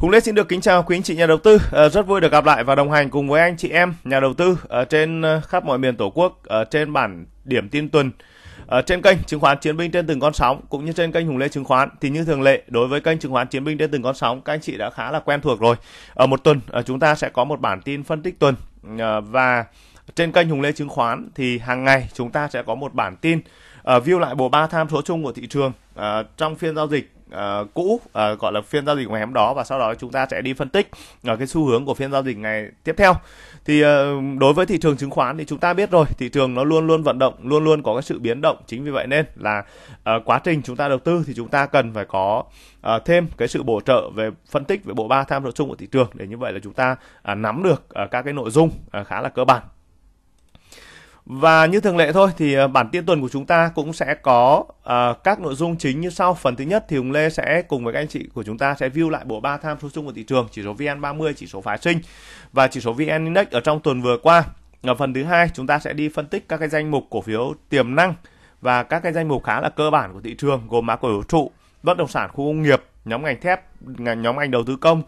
Hùng Lê xin được kính chào quý anh chị nhà đầu tư. À, rất vui được gặp lại và đồng hành cùng với anh chị em nhà đầu tư ở trên ờ, khắp mọi miền Tổ quốc ở trên bản điểm tin tuần ở trên kênh chứng khoán chiến binh trên từng con sóng cũng như trên kênh Hùng Lê chứng khoán thì như thường lệ đối với kênh chứng khoán chiến binh trên từng con sóng các anh chị đã khá là quen thuộc rồi. Ở một tuần chúng ta sẽ có một bản tin phân tích tuần và trên kênh Hùng Lê chứng khoán thì hàng ngày chúng ta sẽ có một bản tin uh, view lại bộ ba tham số chung của thị trường uh, trong phiên giao dịch uh, cũ uh, gọi là phiên giao dịch ngày hôm đó và sau đó chúng ta sẽ đi phân tích uh, cái xu hướng của phiên giao dịch ngày tiếp theo. Thì uh, đối với thị trường chứng khoán thì chúng ta biết rồi thị trường nó luôn luôn vận động luôn luôn có cái sự biến động chính vì vậy nên là uh, quá trình chúng ta đầu tư thì chúng ta cần phải có uh, thêm cái sự bổ trợ về phân tích về bộ ba tham số chung của thị trường. Để như vậy là chúng ta uh, nắm được uh, các cái nội dung uh, khá là cơ bản và như thường lệ thôi thì ờ, bản tin tuần của chúng ta cũng sẽ có uh, các nội dung chính như sau. Phần thứ nhất thì Hùng Lê sẽ cùng với các anh chị của chúng ta sẽ view lại bộ ba tham số chung của thị trường, chỉ số VN30, chỉ số phái sinh và chỉ số VN Index ở trong tuần vừa qua. Ở phần thứ hai chúng ta sẽ đi phân tích các cái danh mục cổ phiếu tiềm năng và các cái danh mục khá là cơ bản của thị trường gồm mã cổ phiếu trụ, bất động sản khu công nghiệp, nhóm ngành thép, nhóm ngành đầu tư công,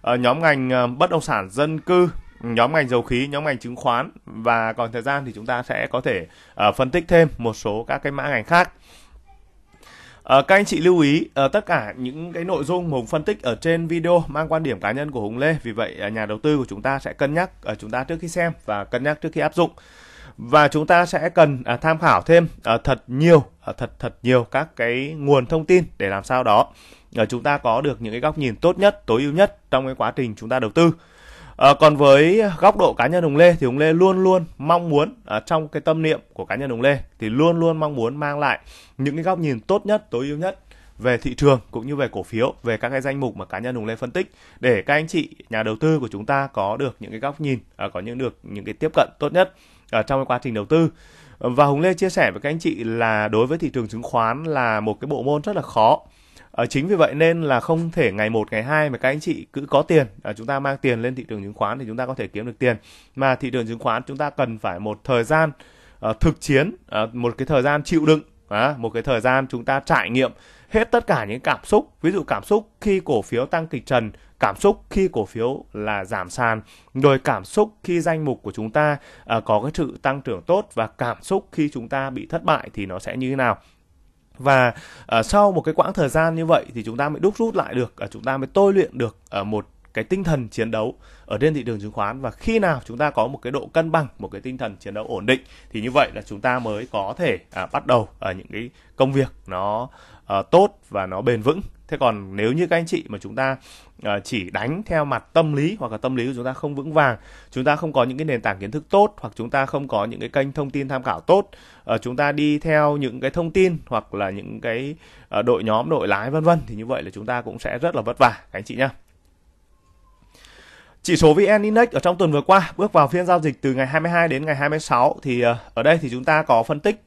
ờ, nhóm ngành bất động sản dân cư nhóm ngành dầu khí, nhóm ngành chứng khoán và còn thời gian thì chúng ta sẽ có thể uh, phân tích thêm một số các cái mã ngành khác. Uh, các anh chị lưu ý uh, tất cả những cái nội dung Hùng phân tích ở trên video mang quan điểm cá nhân của Hùng Lê. Vì vậy uh, nhà đầu tư của chúng ta sẽ cân nhắc uh, chúng ta trước khi xem và cân nhắc trước khi áp dụng. Và chúng ta sẽ cần uh, tham khảo thêm uh, thật nhiều, uh, thật thật nhiều các cái nguồn thông tin để làm sao đó uh, chúng ta có được những cái góc nhìn tốt nhất, tối ưu nhất trong cái quá trình chúng ta đầu tư. À, còn với góc độ cá nhân Hùng Lê thì Hùng Lê luôn luôn mong muốn à, trong cái tâm niệm của cá nhân Hùng Lê thì luôn luôn mong muốn mang lại những cái góc nhìn tốt nhất, tối ưu nhất về thị trường cũng như về cổ phiếu, về các cái danh mục mà cá nhân Hùng Lê phân tích để các anh chị nhà đầu tư của chúng ta có được những cái góc nhìn, à, có những được những cái tiếp cận tốt nhất ở trong cái quá trình đầu tư. Và Hùng Lê chia sẻ với các anh chị là đối với thị trường chứng khoán là một cái bộ môn rất là khó À, chính vì vậy nên là không thể ngày một ngày hai mà các anh chị cứ có tiền à, chúng ta mang tiền lên thị trường chứng khoán thì chúng ta có thể kiếm được tiền. Mà thị trường chứng khoán chúng ta cần phải một thời gian à, thực chiến à, một cái thời gian chịu đựng à, một cái thời gian chúng ta trải nghiệm hết tất cả những cảm xúc. Ví dụ cảm xúc khi cổ phiếu tăng kịch trần cảm xúc khi cổ phiếu là giảm sàn rồi cảm xúc khi danh mục của chúng ta à, có cái sự tăng trưởng tốt và cảm xúc khi chúng ta bị thất bại thì nó sẽ như thế nào và uh, sau một cái quãng thời gian như vậy thì chúng ta mới đúc rút lại được uh, chúng ta mới tôi luyện được uh, một cái tinh thần chiến đấu ở trên thị trường chứng khoán. Và khi nào chúng ta có một cái độ cân bằng một cái tinh thần chiến đấu ổn định thì như vậy là chúng ta mới có thể à, bắt đầu ở những cái công việc nó à, tốt và nó bền vững thế còn nếu như các anh chị mà chúng ta uh, chỉ đánh theo mặt tâm lý hoặc là tâm lý của chúng ta không vững vàng chúng ta không có những cái nền tảng kiến thức tốt hoặc chúng ta không có những cái kênh thông tin tham khảo tốt uh, chúng ta đi theo những cái thông tin hoặc là những cái uh, đội nhóm đội lái vân vân thì như vậy là chúng ta cũng sẽ rất là vất vả các anh chị nhé chỉ số VN Index ở trong tuần vừa qua bước vào phiên giao dịch từ ngày 22 đến ngày 26 thì ở đây thì chúng ta có phân tích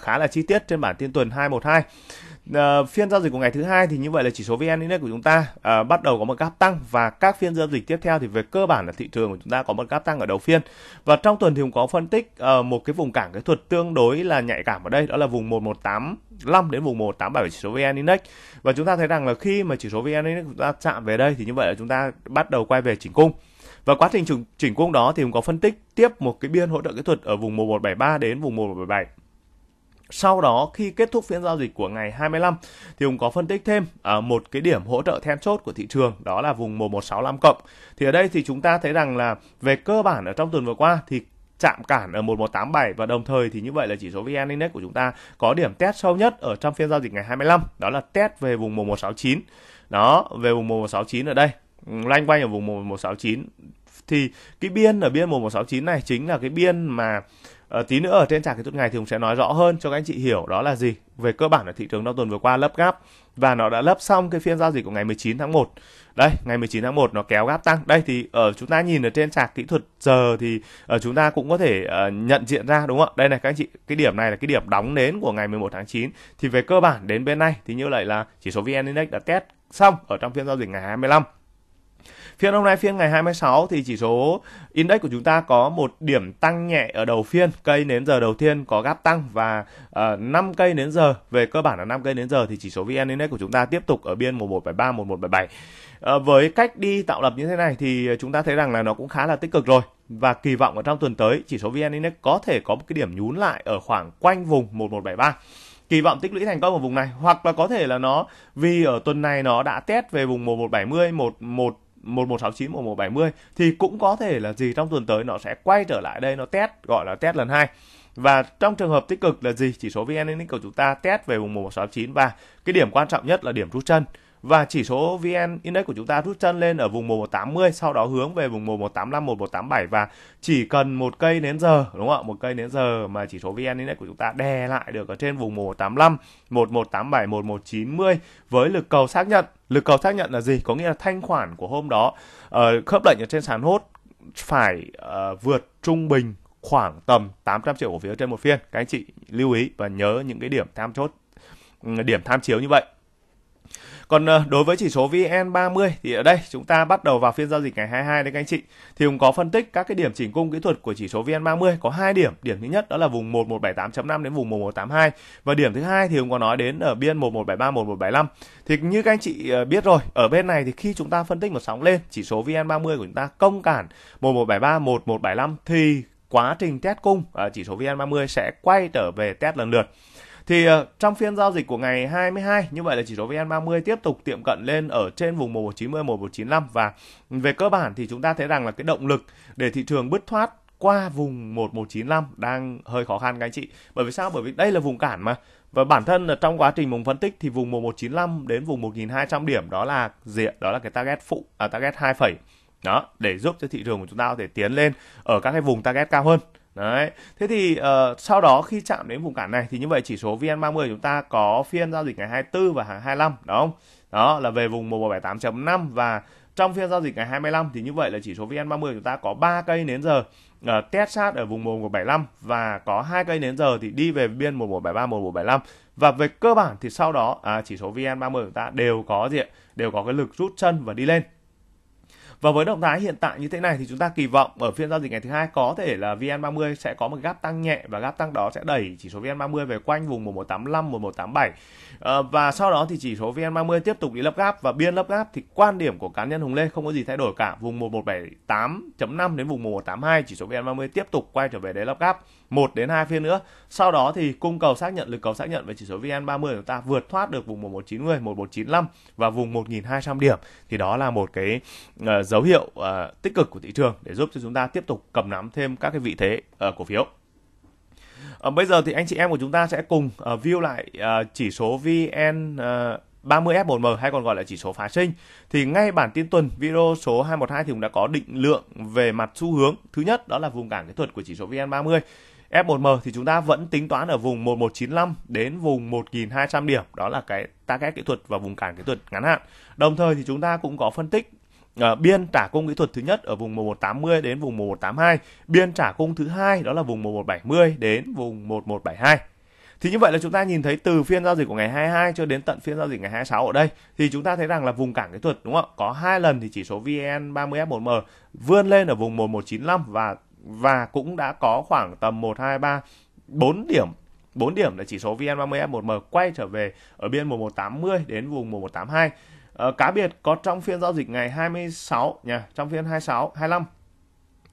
khá là chi tiết trên bản tin tuần 212. Ờ, phiên giao dịch của ngày thứ hai thì như vậy là chỉ số VN Index của chúng ta uh, bắt đầu có một gap tăng và các phiên giao dịch tiếp theo thì về cơ bản là thị trường của chúng ta có một gap tăng ở đầu phiên. Và trong tuần thì cũng có phân tích uh, một cái vùng cản kỹ thuật tương đối là nhạy cảm ở đây đó là vùng 1185 đến vùng 1187 chỉ số VN Index. Và chúng ta thấy rằng là khi mà chỉ số VN Index chúng ta chạm về đây thì như vậy là chúng ta bắt đầu quay về chỉnh cung. Và quá trình chỉnh, chỉnh cung đó thì cũng có phân tích tiếp một cái biên hỗ trợ kỹ thuật ở vùng 1173 đến vùng 1177 sau đó khi kết thúc phiên giao dịch của ngày 25 thì Hùng có phân tích thêm ở một cái điểm hỗ trợ then chốt của thị trường đó là vùng 1165 cộng. Thì ở đây thì chúng ta thấy rằng là về cơ bản ở trong tuần vừa qua thì chạm cản ở 1187 và đồng thời thì như vậy là chỉ số VN Index của chúng ta có điểm test sâu nhất ở trong phiên giao dịch ngày 25 đó là test về vùng 1169. Đó, về vùng 1169 ở đây, loanh quanh ở vùng 1169 thì cái biên ở biên 1169 này chính là cái biên mà À, tí nữa ở trên trạc kỹ thuật ngày thì cũng sẽ nói rõ hơn cho các anh chị hiểu đó là gì. Về cơ bản là thị trường trong tuần vừa qua lấp gáp và nó đã lấp xong cái phiên giao dịch của ngày 19 tháng 1 đây ngày 19 tháng 1 nó kéo gáp tăng. Đây thì ở chúng ta nhìn ở trên trạc kỹ thuật giờ thì ở chúng ta cũng có thể uh, nhận diện ra đúng không ạ? Đây này các anh chị cái điểm này là cái điểm đóng nến của ngày 11 tháng 9 thì về cơ bản đến bên này thì như vậy là chỉ số VN Index đã test xong ở trong phiên giao dịch ngày 25 Phiên hôm nay phiên ngày 26 thì chỉ số index của chúng ta có một điểm tăng nhẹ ở đầu phiên, cây nến giờ đầu tiên có gap tăng và ờ, uh, 5 cây nến giờ về cơ bản là 5 cây nến giờ thì chỉ số VN Index của chúng ta tiếp tục ở biên 1173 1177. Uh, với cách đi tạo lập như thế này thì chúng ta thấy rằng là nó cũng khá là tích cực rồi và kỳ vọng ở trong tuần tới chỉ số VN Index có thể có một cái điểm nhún lại ở khoảng quanh vùng 1173 kỳ vọng tích lũy thành công ở vùng này hoặc là có thể là nó vì ở tuần này nó đã test về vùng 1170 11 1169 1170 thì cũng có thể là gì trong tuần tới nó sẽ quay trở lại đây, nó test, gọi là test lần hai. Và trong trường hợp tích cực là gì? Chỉ số VN Index của chúng ta test về vùng 1169 và cái điểm quan trọng nhất là điểm rút chân và chỉ số VN Index của chúng ta rút chân lên ở vùng 1180 sau đó hướng về vùng 1185 1187 và chỉ cần một cây nến giờ đúng không ạ? Một cây nến giờ mà chỉ số VN Index của chúng ta đè lại được ở trên vùng 1185 1187 1190 với lực cầu xác nhận. Lực cầu xác nhận là gì? Có nghĩa là thanh khoản của hôm đó uh, khớp lệnh ở trên sàn hốt phải uh, vượt trung bình khoảng tầm 800 triệu cổ phiếu trên một phiên. Các anh chị lưu ý và nhớ những cái điểm tham chốt ừ, điểm tham chiếu như vậy còn ờ, đối với chỉ số VN30 thì ở đây chúng ta bắt đầu vào phiên giao dịch ngày 22 đấy các anh chị. Thì cũng có phân tích các cái điểm chỉnh cung kỹ thuật của chỉ số VN30 có hai điểm. Điểm thứ nhất đó là vùng 1178.5 đến vùng 1182 và điểm thứ hai thì cũng có nói đến ở biên 1173 1175. Thì như các anh chị ờ, biết rồi, ở bên này thì khi chúng ta phân tích một sóng lên, chỉ số VN30 của chúng ta công cản 1173 1175 thì quá trình test cung ở chỉ số VN30 sẽ quay trở về test lần lượt. Thì ờ, trong phiên giao dịch của ngày 22 như vậy là chỉ số VN30 tiếp tục tiệm cận lên ở trên vùng 1190 1195 và về cơ bản thì chúng ta thấy rằng là cái động lực để thị trường bứt thoát qua vùng 1195 đang hơi khó khăn các anh chị. Bởi vì sao? Bởi vì đây là vùng cản mà. Và bản thân là trong quá trình mình phân tích thì vùng 1195 đến vùng 1200 điểm đó là diện Đó là cái target phụ, à, target 2 phẩy. Đó, để giúp cho thị trường của chúng ta có thể tiến lên ở các cái vùng target cao hơn. Đấy. Thế thì uh, sau đó khi chạm đến vùng cản này thì như vậy chỉ số VN30 chúng ta có phiên giao dịch ngày 24 và hàng 25 đúng không? Đó là về vùng 1178.5 và trong phiên giao dịch ngày 25 thì như vậy là chỉ số VN30 chúng ta có 3 cây nến giờ uh, test sát ở vùng 1175 và có hai cây nến giờ thì đi về biên 1173 1175 và về cơ bản thì sau đó à, chỉ số VN30 chúng ta đều có gì ạ? đều có cái lực rút chân và đi lên và với động thái hiện tại như thế này thì chúng ta kỳ vọng ở phiên giao dịch ngày thứ hai có thể là VN30 sẽ có một gap tăng nhẹ và gap tăng đó sẽ đẩy chỉ số VN30 về quanh vùng 1185 1187. À, và sau đó thì chỉ số VN30 tiếp tục đi lấp gap và biên lấp gap thì quan điểm của cá nhân Hùng Lê không có gì thay đổi cả. Vùng 1178.5 đến vùng 1182 chỉ số VN30 tiếp tục quay trở về đáy lấp gap một đến hai phiên nữa. Sau đó thì cung cầu xác nhận lực cầu xác nhận về chỉ số VN30 chúng ta vượt thoát được vùng 1190, 1195 và vùng 1200 điểm thì đó là một cái uh, dấu hiệu uh, tích cực của thị trường để giúp cho chúng ta tiếp tục cầm nắm thêm các cái vị thế uh, cổ phiếu. Uh, bây giờ thì anh chị em của chúng ta sẽ cùng uh, view lại uh, chỉ số VN uh, 30F1M hay còn gọi là chỉ số phá sinh thì ngay bản tin tuần video số 212 thì cũng đã có định lượng về mặt xu hướng. Thứ nhất đó là vùng cản kỹ thuật của chỉ số VN30 F1M thì chúng ta vẫn tính toán ở vùng 1195 đến vùng 1200 điểm, đó là cái target kỹ thuật và vùng cản kỹ thuật ngắn hạn. Đồng thời thì chúng ta cũng có phân tích uh, biên trả cung kỹ thuật thứ nhất ở vùng 1180 đến vùng 1182, biên trả cung thứ hai đó là vùng 1170 đến vùng 1172. Thì như vậy là chúng ta nhìn thấy từ phiên giao dịch của ngày 22 cho đến tận phiên giao dịch ngày 26 ở đây thì chúng ta thấy rằng là vùng cản kỹ thuật đúng không ạ? Có hai lần thì chỉ số VN 30F1M vươn lên ở vùng 1195 và và cũng đã có khoảng tầm 1 2 3 4 điểm 4 điểm là chỉ số VN30F1M quay trở về ở biên 1180 đến vùng 1182. Ờ, cá biệt có trong phiên giao dịch ngày 26 nha, trong phiên 26 25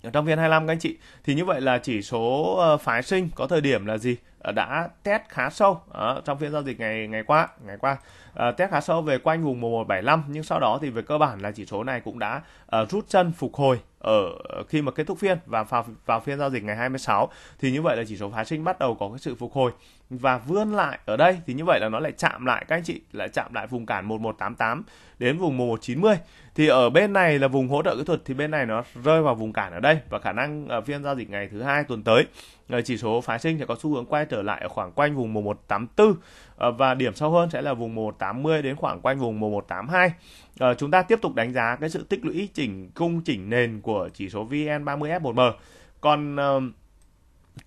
ở trong phiên 25 các anh chị thì như vậy là chỉ số uh, phái sinh có thời điểm là gì? Ờ, đã test khá sâu uh, trong phiên giao dịch ngày ngày qua ngày qua. Uh, test khá sâu về quanh vùng 1175 nhưng sau đó thì về cơ bản là chỉ số này cũng đã uh, rút chân phục hồi ở ờ, khi mà kết thúc phiên và vào vào phiên giao dịch ngày 26 thì như vậy là chỉ số phái sinh bắt đầu có cái sự phục hồi. Và vươn lại ở đây thì như vậy là nó lại chạm lại, các anh chị, lại chạm lại vùng cản 1188 đến vùng 1190 thì ở bên này là vùng hỗ trợ kỹ thuật thì bên này nó rơi vào vùng cản ở đây và khả năng ở phiên giao dịch ngày thứ hai tuần tới ờ, chỉ số phái sinh sẽ có xu hướng quay trở lại ở khoảng quanh vùng 1184 Ờ, và điểm sâu hơn sẽ là vùng 180 đến khoảng quanh vùng 1182 à, ờ, chúng ta tiếp tục đánh giá cái sự tích lũy chỉnh cung chỉnh nền của chỉ số VN30F1M còn uh,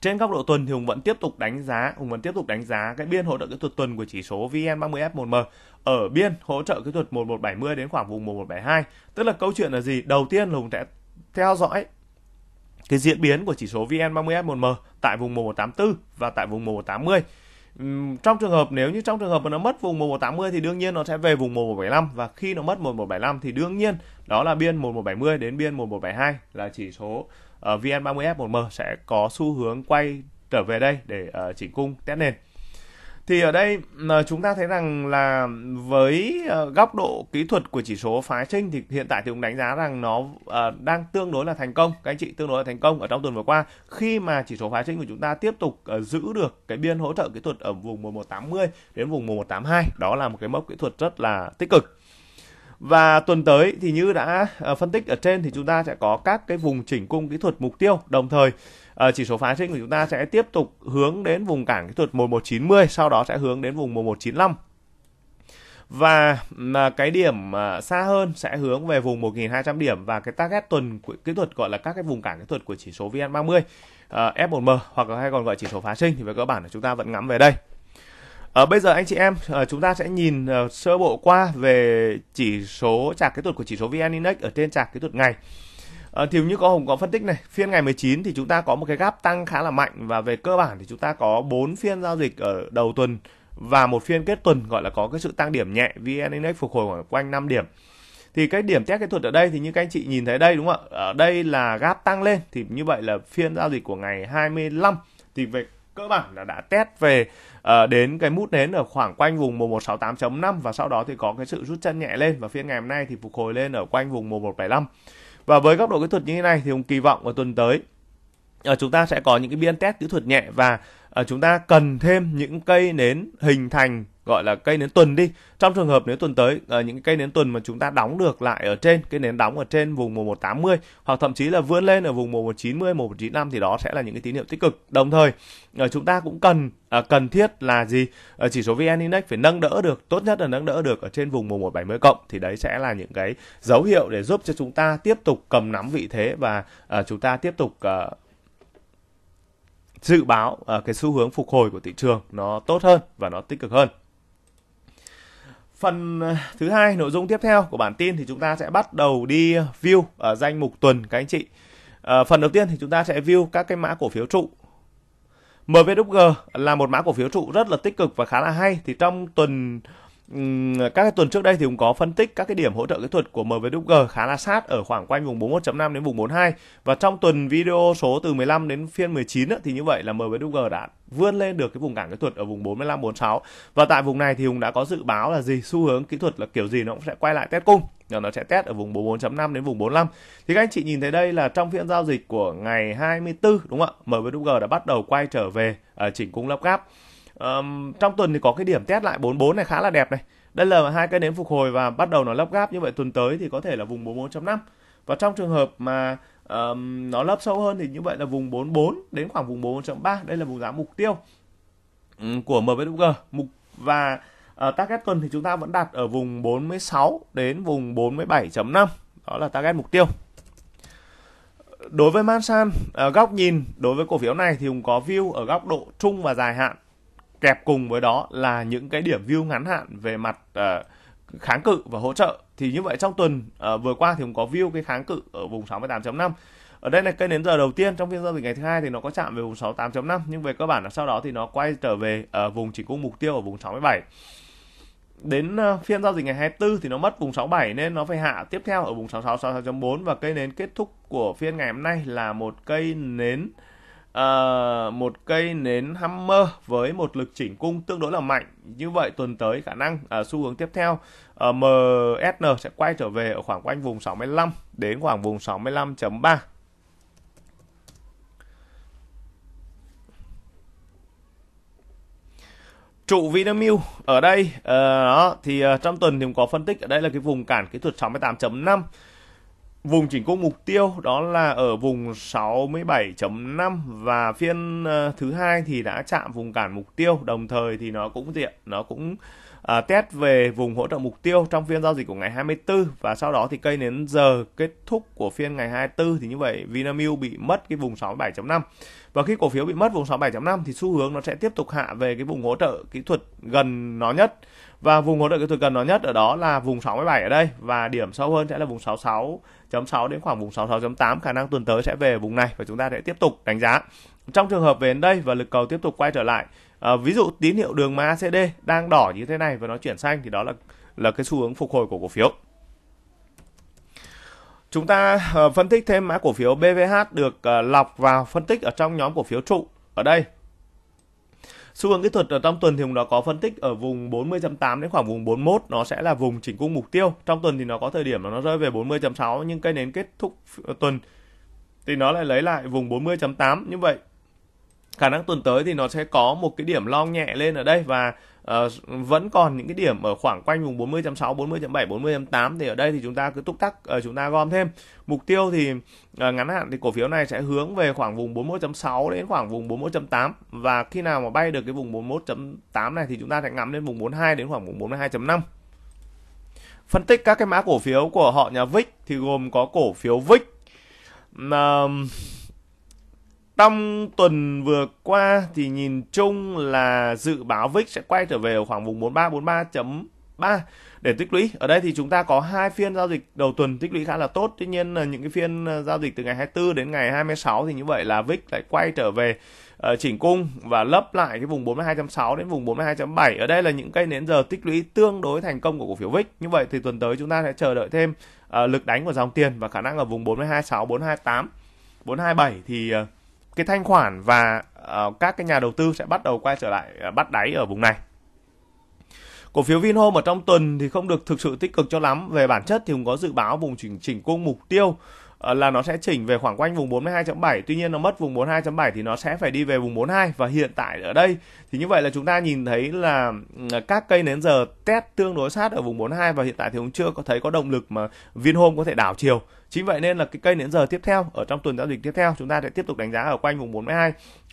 trên góc độ tuần thì Hùng vẫn tiếp tục đánh giá, Hùng vẫn tiếp tục đánh giá cái biên hỗ trợ kỹ thuật tuần của chỉ số VN30F1M ở biên hỗ trợ kỹ thuật 1170 đến khoảng vùng 1172. Tức là câu chuyện là gì? Đầu tiên là Hùng sẽ theo dõi cái diễn biến của chỉ số VN30F1M tại vùng 1184 và tại vùng 1180 trong trường hợp nếu như trong trường hợp mà nó mất vùng 1180 thì đương nhiên nó sẽ về vùng 1175 và khi nó mất 1175 thì đương nhiên đó là biên 1170 đến biên 1172 là chỉ số ờ, uh, VN30F1M sẽ có xu hướng quay trở về đây để uh, chỉnh cung test nền thì ở đây ờ, chúng ta thấy rằng là với ờ, góc độ kỹ thuật của chỉ số phái sinh thì hiện tại thì cũng đánh giá rằng nó ờ, đang tương đối là thành công. Các anh chị, tương đối là thành công ở trong tuần vừa qua. Khi mà chỉ số phái sinh của chúng ta tiếp tục giữ được cái biên hỗ trợ kỹ thuật ở vùng 1180 đến vùng 1182 đó là một cái mốc kỹ thuật rất là tích cực. Và tuần tới thì như đã phân tích ở trên thì chúng ta sẽ có các cái vùng chỉnh cung kỹ thuật mục tiêu. Đồng thời Ờ, chỉ số phá sinh của chúng ta sẽ tiếp tục hướng đến vùng cản kỹ thuật 1190 sau đó sẽ hướng đến vùng 1195 và uh, cái điểm à, xa hơn sẽ hướng về vùng 1200 điểm và cái target tuần kỹ thuật gọi là các cái vùng cản kỹ thuật của chỉ số VN30 uh, F1M hoặc là hay còn gọi chỉ số phá sinh thì về cơ bản là chúng ta vẫn ngắm về đây. Ở bây giờ anh chị em à, chúng ta sẽ nhìn à, sơ bộ qua về chỉ số chart kỹ thuật của chỉ số VN Index ở trên chart kỹ thuật ngày. À, thì như có Hùng có phân tích này, phiên ngày 19 thì chúng ta có một cái gap tăng khá là mạnh và về cơ bản thì chúng ta có 4 phiên giao dịch ở đầu tuần và một phiên kết tuần gọi là có cái sự tăng điểm nhẹ, VN Index phục hồi khoảng quanh 5 điểm. Thì cái điểm test kỹ thuật ở đây thì như các anh chị nhìn thấy đây đúng không ạ? Ở đây là gap tăng lên thì như vậy là phiên giao dịch của ngày 25 thì về cơ bản là đã test về uh, đến cái mút nến ở khoảng quanh vùng 1168.5 và sau đó thì có cái sự rút chân nhẹ lên và phiên ngày hôm nay thì phục hồi lên ở quanh vùng 1175. Và với góc độ kỹ thuật như thế này thì ông kỳ vọng vào tuần tới uh, chúng ta sẽ có những cái biên test kỹ thuật nhẹ và uh, chúng ta cần thêm những cây nến hình thành gọi là cây nến tuần đi. Trong trường hợp nếu tuần tới uh, những cây nến tuần mà chúng ta đóng được lại ở trên cây nến đóng ở trên vùng 1180 hoặc thậm chí là vươn lên ở vùng 1190 1195 thì đó sẽ là những cái tín hiệu tích cực. Đồng thời uh, chúng ta cũng cần uh, cần thiết là gì? Uh, chỉ số vn index phải nâng đỡ được tốt nhất là nâng đỡ được ở trên vùng 1170 cộng thì đấy sẽ là những cái dấu hiệu để giúp cho chúng ta tiếp tục cầm nắm vị thế và uh, chúng ta tiếp tục uh, dự báo uh, cái xu hướng phục hồi của thị trường nó tốt hơn và nó tích cực hơn Phần à, thứ hai, nội dung tiếp theo của bản tin thì chúng ta sẽ bắt đầu đi view ở danh mục tuần các anh chị. À, phần đầu tiên thì chúng ta sẽ view các cái mã cổ phiếu trụ. MVWG là một mã cổ phiếu trụ rất là tích cực và khá là hay. Thì trong tuần các cái tuần trước đây thì cũng có phân tích các cái điểm hỗ trợ kỹ thuật của MWG khá là sát ở khoảng quanh vùng 41.5 đến vùng 42 và trong tuần video số từ 15 đến phiên 19 thì như vậy là MWG đã vươn lên được cái vùng cản kỹ thuật ở vùng 45 46 và tại vùng này thì Hùng đã có dự báo là gì? Xu hướng kỹ thuật là kiểu gì nó cũng sẽ quay lại test cung. Nó sẽ test ở vùng 44.5 đến vùng 45 thì các anh chị nhìn thấy đây là trong phiên giao dịch của ngày 24 đúng không ạ? MWG đã bắt đầu quay trở về ờ, chỉnh cung lắp gáp um, trong tuần thì có cái điểm test lại 44 này khá là đẹp này. Đây là hai cây nến phục hồi và bắt đầu nó lấp gáp như vậy tuần tới thì có thể là vùng 44.5 và trong trường hợp mà um, nó lấp sâu hơn thì như vậy là vùng 44 đến khoảng vùng 44.3 đây là vùng giá mục tiêu của MVG mục và uh, target tuần thì chúng ta vẫn đặt ở vùng 46 đến vùng 47.5 đó là target mục tiêu. Đối với Mansan uh, ờ, góc nhìn đối với cổ phiếu này thì cũng có view ở góc độ trung và dài hạn kẹp cùng với đó là những cái điểm view ngắn hạn về mặt uh, kháng cự và hỗ trợ. Thì như vậy trong tuần uh, vừa qua thì cũng có view cái kháng cự ở vùng 68.5 ở đây là cây nến giờ đầu tiên trong phiên giao dịch ngày thứ hai thì nó có chạm về vùng 68.5 nhưng về cơ bản là sau đó thì nó quay trở về ở vùng chỉ cung mục tiêu ở vùng 67 đến phiên giao dịch ngày 24 thì nó mất vùng 67 nên nó phải hạ tiếp theo ở vùng 66 66.4 và cây nến kết thúc của phiên ngày hôm nay là một cây nến uh, một cây nến hammer với một lực chỉnh cung tương đối là mạnh. Như vậy tuần tới khả năng uh, xu hướng tiếp theo ờ, uh, MSN sẽ quay trở về ở khoảng quanh vùng 65 đến khoảng vùng 65.3 trụ Vinamilk ở đây uh, đó thì uh, trong tuần thì có phân tích ở đây là cái vùng cản kỹ thuật 68.5 Vùng chỉnh cung mục tiêu đó là ở vùng 67.5 và phiên ờ, thứ hai thì đã chạm vùng cản mục tiêu, đồng thời thì nó cũng diện nó cũng uh, test về vùng hỗ trợ mục tiêu trong phiên giao dịch của ngày 24 và sau đó thì cây đến giờ kết thúc của phiên ngày 24 thì như vậy Vinamilk bị mất cái vùng 67.5 và khi cổ phiếu bị mất vùng 67.5 thì xu hướng nó sẽ tiếp tục hạ về cái vùng hỗ trợ kỹ thuật gần nó nhất và vùng hỗ trợ kỹ thuật gần nó nhất ở đó là vùng 67 ở đây. Và điểm sâu hơn sẽ là vùng 66.6 đến khoảng vùng 66.8 khả năng tuần tới sẽ về vùng này và chúng ta sẽ tiếp tục đánh giá. Trong trường hợp về đến đây và lực cầu tiếp tục quay trở lại à, ví dụ tín hiệu đường MACD đang đỏ như thế này và nó chuyển xanh thì đó là là cái xu hướng phục hồi của cổ phiếu. Chúng ta uh, phân tích thêm mã cổ phiếu BVH được uh, lọc vào phân tích ở trong nhóm cổ phiếu trụ ở đây. Xu hướng kỹ thuật ở trong tuần thì nó có phân tích ở vùng 40.8 đến khoảng vùng 41 nó sẽ là vùng chỉnh cung mục tiêu. Trong tuần thì nó có thời điểm nó rơi về 40.6 nhưng cây nến kết thúc ờ, tuần thì nó lại lấy lại vùng 40.8 như vậy khả năng tuần tới thì nó sẽ có một cái điểm long nhẹ lên ở đây và uh, vẫn còn những cái điểm ở khoảng quanh vùng 40.6, 40.7, 40.8 thì ở đây thì chúng ta cứ túc tắc uh, chúng ta gom thêm. Mục tiêu thì uh, ngắn hạn thì cổ phiếu này sẽ hướng về khoảng vùng 41.6 đến khoảng vùng 41.8 và khi nào mà bay được cái vùng 41.8 này thì chúng ta sẽ ngắm lên vùng 42 đến khoảng vùng 42.5. Phân tích các cái mã cổ phiếu của họ nhà VIX thì gồm có cổ phiếu VIX uh, trong tuần vừa qua thì nhìn chung là dự báo VIX sẽ quay trở về ở khoảng vùng 43 43.3 để tích lũy. Ở đây thì chúng ta có hai phiên giao dịch đầu tuần tích lũy khá là tốt. Tuy nhiên là những cái phiên ờ, giao dịch từ ngày 24 đến ngày 26 thì như vậy là VIX lại quay trở về uh, chỉnh cung và lấp lại cái vùng 42.6 đến vùng 42.7. Ở đây là những cây nến giờ tích lũy tương đối thành công của cổ phiếu VIX. Như vậy thì tuần tới chúng ta sẽ chờ đợi thêm uh, lực đánh của dòng tiền và khả năng ở vùng 426, 428, 427 thì uh, cái thanh khoản và uh, các cái nhà đầu tư sẽ bắt đầu quay trở lại uh, bắt đáy ở vùng này. Cổ phiếu Vinhome ở trong tuần thì không được thực sự tích cực cho lắm. Về bản chất thì cũng có dự báo vùng chỉnh chỉnh cung mục tiêu là nó sẽ chỉnh về khoảng quanh vùng 42.7 tuy nhiên nó mất vùng 42.7 thì nó sẽ phải đi về vùng 42 và hiện tại ở đây thì như vậy là chúng ta nhìn thấy là các cây nến giờ test tương đối sát ở vùng 42 và hiện tại thì cũng chưa có thấy có động lực mà Vinhome có thể đảo chiều chính vậy nên là cái cây nến giờ tiếp theo ở trong tuần giao dịch tiếp theo chúng ta sẽ tiếp tục đánh giá ở quanh vùng 42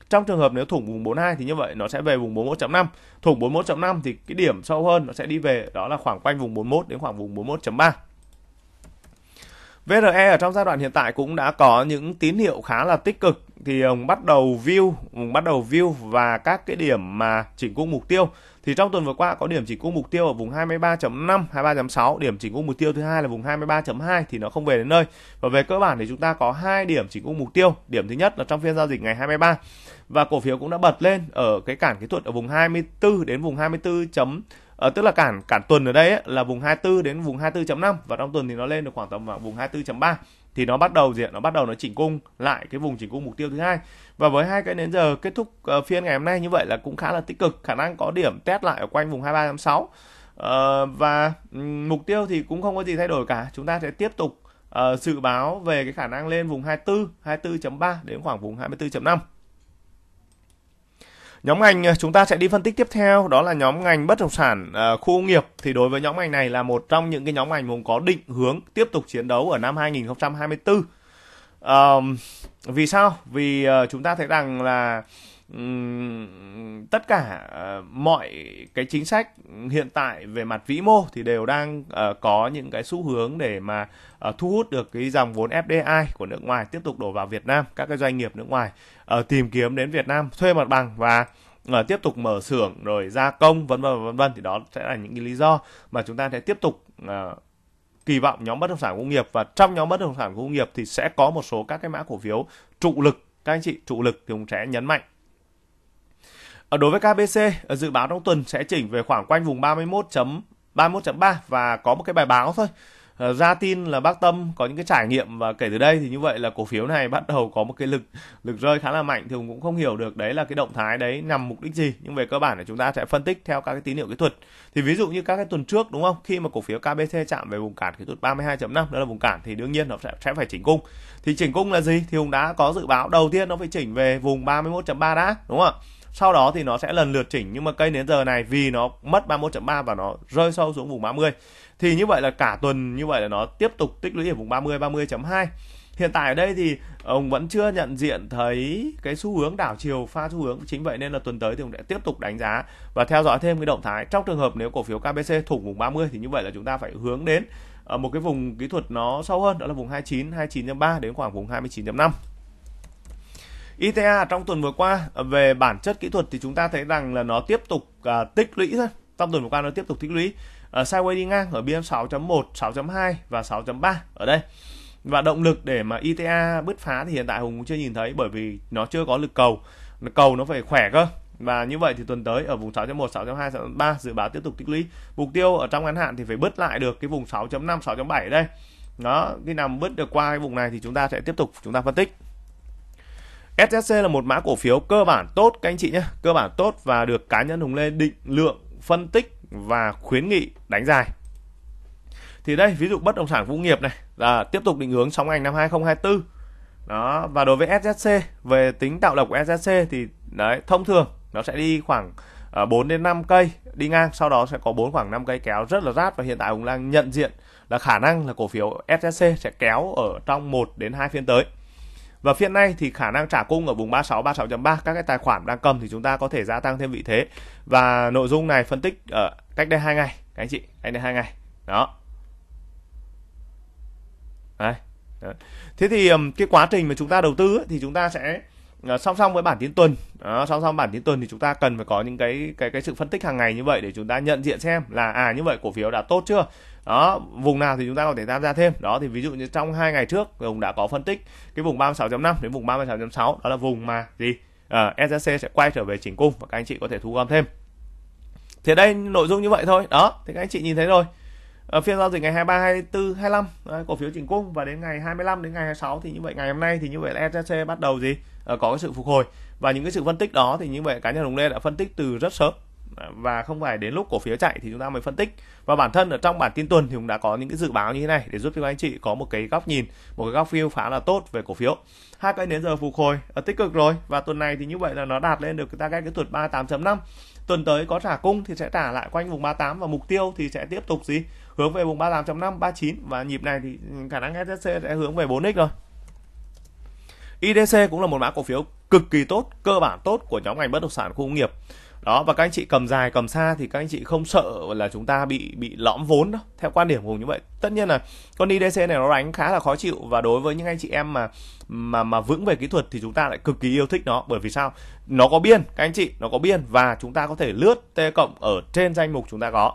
trong trường hợp nếu thủng vùng 42 thì như vậy nó sẽ về vùng 41.5 thủng 41.5 thì cái điểm sâu hơn nó sẽ đi về đó là khoảng quanh vùng 41 đến khoảng vùng 41.3 VRE ở trong giai đoạn hiện tại cũng đã có những tín hiệu khá là tích cực thì ông bắt đầu view, ông bắt đầu view và các cái điểm mà chỉnh cung mục tiêu thì trong tuần vừa qua có điểm chỉnh cung mục tiêu ở vùng 23.5, 23.6, điểm chỉnh cung mục tiêu thứ hai là vùng 23.2 thì nó không về đến nơi. Và về cơ bản thì chúng ta có hai điểm chỉnh cung mục tiêu. Điểm thứ nhất là trong phiên giao dịch ngày 23 và cổ phiếu cũng đã bật lên ở cái cản kỹ thuật ở vùng 24 đến vùng 24 chấm tức là cản cản tuần ở đây ấy, là vùng 24 đến vùng 24.5 và trong tuần thì nó lên được khoảng tầm vào vùng 24.3 thì nó bắt đầu gì nó bắt đầu nó chỉnh cung lại cái vùng chỉnh cung mục tiêu thứ hai. Và với hai cái nến giờ kết thúc uh, phiên ngày hôm nay như vậy là cũng khá là tích cực. Khả năng có điểm test lại ở quanh vùng 23.6 uh, ờ, và um, mục tiêu thì cũng không có gì thay đổi cả. Chúng ta sẽ tiếp tục uh, dự báo về cái khả năng lên vùng 24 24.3 đến khoảng vùng 24.5 Nhóm ngành ờ, chúng ta sẽ đi phân tích tiếp theo đó là nhóm ngành bất động sản uh, khu công nghiệp thì đối với nhóm ngành này là một trong những cái nhóm ngành vùng có định hướng tiếp tục chiến đấu ở năm 2024. Uh, vì sao? Vì uh, chúng ta thấy rằng là tất cả uh, mọi cái chính sách hiện tại về mặt vĩ mô thì đều đang uh, có những cái xu hướng để mà uh, thu hút được cái dòng vốn FDI của nước ngoài tiếp tục đổ vào Việt Nam các cái doanh nghiệp nước ngoài uh, tìm kiếm đến Việt Nam thuê mặt bằng và uh, tiếp tục mở xưởng rồi gia công vân vân vân vân. Thì đó sẽ là những cái lý do mà chúng ta sẽ tiếp tục uh, kỳ vọng nhóm bất động sản công nghiệp. Và trong nhóm bất động sản công nghiệp thì sẽ có một số các cái mã cổ phiếu trụ lực. Các anh chị trụ lực thì cũng sẽ nhấn mạnh ở đối với KBC ờ, dự báo trong tuần sẽ chỉnh về khoảng quanh vùng 31.31.3 và có một cái bài báo thôi. Ờ, ra tin là bác Tâm có những cái trải nghiệm và kể từ đây thì như vậy là cổ phiếu này bắt đầu có một cái lực lực rơi khá là mạnh thì cũng không hiểu được đấy là cái động thái đấy nhằm mục đích gì. Nhưng về cơ bản là chúng ta sẽ phân tích theo các cái tín hiệu kỹ thuật. Thì ví dụ như các cái tuần trước, đúng không? Khi mà cổ phiếu KBC chạm về vùng cản kỹ thuật 32.5 đó là vùng cản thì đương nhiên nó sẽ sẽ phải chỉnh cung. Thì chỉnh cung là gì? Thì Hùng đã có dự báo đầu tiên nó phải chỉnh về vùng 31.3 đã, đúng không ạ? Sau đó thì nó sẽ lần lượt chỉnh, nhưng mà cây đến giờ này vì nó mất 31.3 và nó rơi sâu xuống vùng 30 thì như vậy là cả tuần như vậy là nó tiếp tục tích lũy ở vùng 30 30.2 hiện tại ở đây thì ông vẫn chưa nhận diện thấy cái xu hướng đảo chiều pha xu hướng chính vậy nên là tuần tới thì ông sẽ tiếp tục đánh giá và theo dõi thêm cái động thái. Trong trường hợp nếu cổ phiếu KBC thủng vùng 30 thì như vậy là chúng ta phải hướng đến ờ, một cái vùng kỹ thuật nó sâu hơn, đó là vùng 29 29.3 đến khoảng vùng 29.5 ITA trong tuần vừa qua ờ, về bản chất kỹ thuật thì chúng ta thấy rằng là nó tiếp tục uh, tích lũy thôi trong tuần vừa qua nó tiếp tục tích lũy ờ, ở uh, sideways đi ngang ở biên 6.1 6.2 và 6.3 ở đây và động lực để mà ITA bứt phá thì hiện tại Hùng cũng chưa nhìn thấy bởi vì nó chưa có lực cầu cầu nó phải khỏe cơ và như vậy thì tuần tới ở vùng 6.1, 6.2, 6.3 dự báo tiếp tục tích lũy. Mục tiêu ở trong ngắn hạn thì phải bứt lại được cái vùng 6.5, 6.7 ở đây. Đó, khi nào bứt được qua cái vùng này thì chúng ta sẽ tiếp tục chúng ta phân tích. SSC là một mã cổ phiếu cơ bản tốt các anh chị nhé, cơ bản tốt và được cá nhân Hùng Lê định lượng, phân tích và khuyến nghị đánh dài. Thì đây, ví dụ bất động sản vũ nghiệp này là tiếp tục định hướng sóng ngành năm 2024. Đó, và đối với SSC về tính tạo lập của SSC thì đấy, thông thường nó sẽ đi khoảng ờ, 4 đến 5 cây đi ngang sau đó sẽ có 4 khoảng 5 cây kéo rất là rát và hiện tại Hùng đang nhận diện là khả năng là cổ phiếu SSC sẽ kéo ở trong 1 đến 2 phiên tới. Và phiên nay thì khả năng trả cung ở vùng 36 36.3 các cái tài khoản đang cầm thì chúng ta có thể gia tăng thêm vị thế. Và nội dung này phân tích ở cách đây 2 ngày các anh chị, cách đây 2 ngày. Đó. Đấy. Đấy. Thế thì cái quá trình mà chúng ta đầu tư thì chúng ta sẽ Ờ, song song với bản tin tuần. Đó, song song bản tin tuần thì chúng ta cần phải có những cái cái cái sự phân tích hàng ngày như vậy để chúng ta nhận diện xem là à như vậy cổ phiếu đã tốt chưa? Đó vùng nào thì chúng ta có thể tham gia thêm. Đó thì ví dụ như trong hai ngày trước hùng đã có phân tích cái vùng 36.5 đến vùng 36.6 đó là vùng mà gì? Ờ, à, SSC sẽ quay trở về chỉnh cung và các anh chị có thể thu gom thêm. Thì đây nội dung như vậy thôi. Đó thì các anh chị nhìn thấy rồi ở phiên giao dịch ngày 23, 24, 25 đấy, cổ phiếu chỉnh cung. Và đến ngày 25 đến ngày 26 thì như vậy ngày hôm nay thì như vậy là SSC bắt đầu gì? Ờ, có cái sự phục hồi. Và những cái sự phân tích đó thì như vậy cá nhân Hùng Lê đã phân tích từ rất sớm. Và không phải đến lúc cổ phiếu chạy thì chúng ta mới phân tích. Và bản thân ở trong bản tin tuần thì cũng đã có những cái dự báo như thế này để giúp cho anh chị có một cái góc nhìn một cái góc view khá là tốt về cổ phiếu. Hai cây đến giờ phục hồi ở tích cực rồi. Và tuần này thì như vậy là nó đạt lên được cái target kỹ thuật 38.5 tuần tới có trả cung thì sẽ trả lại quanh vùng 38 và mục tiêu thì sẽ tiếp tục gì? Hướng về vùng 38.5 39 và nhịp này thì khả năng SSC sẽ hướng về 4x rồi IDC cũng là một mã cổ phiếu cực kỳ tốt, cơ bản tốt của nhóm ngành bất động sản khu công nghiệp. Đó, và các anh chị cầm dài, cầm xa thì các anh chị không sợ là chúng ta bị bị lõm vốn đâu. Theo quan điểm của như vậy. Tất nhiên là con IDC này nó đánh khá là khó chịu. Và đối với những anh chị em mà mà mà vững về kỹ thuật thì chúng ta lại cực kỳ yêu thích nó. Bởi vì sao? Nó có biên, các anh chị, nó có biên. Và chúng ta có thể lướt T cộng ở trên danh mục chúng ta có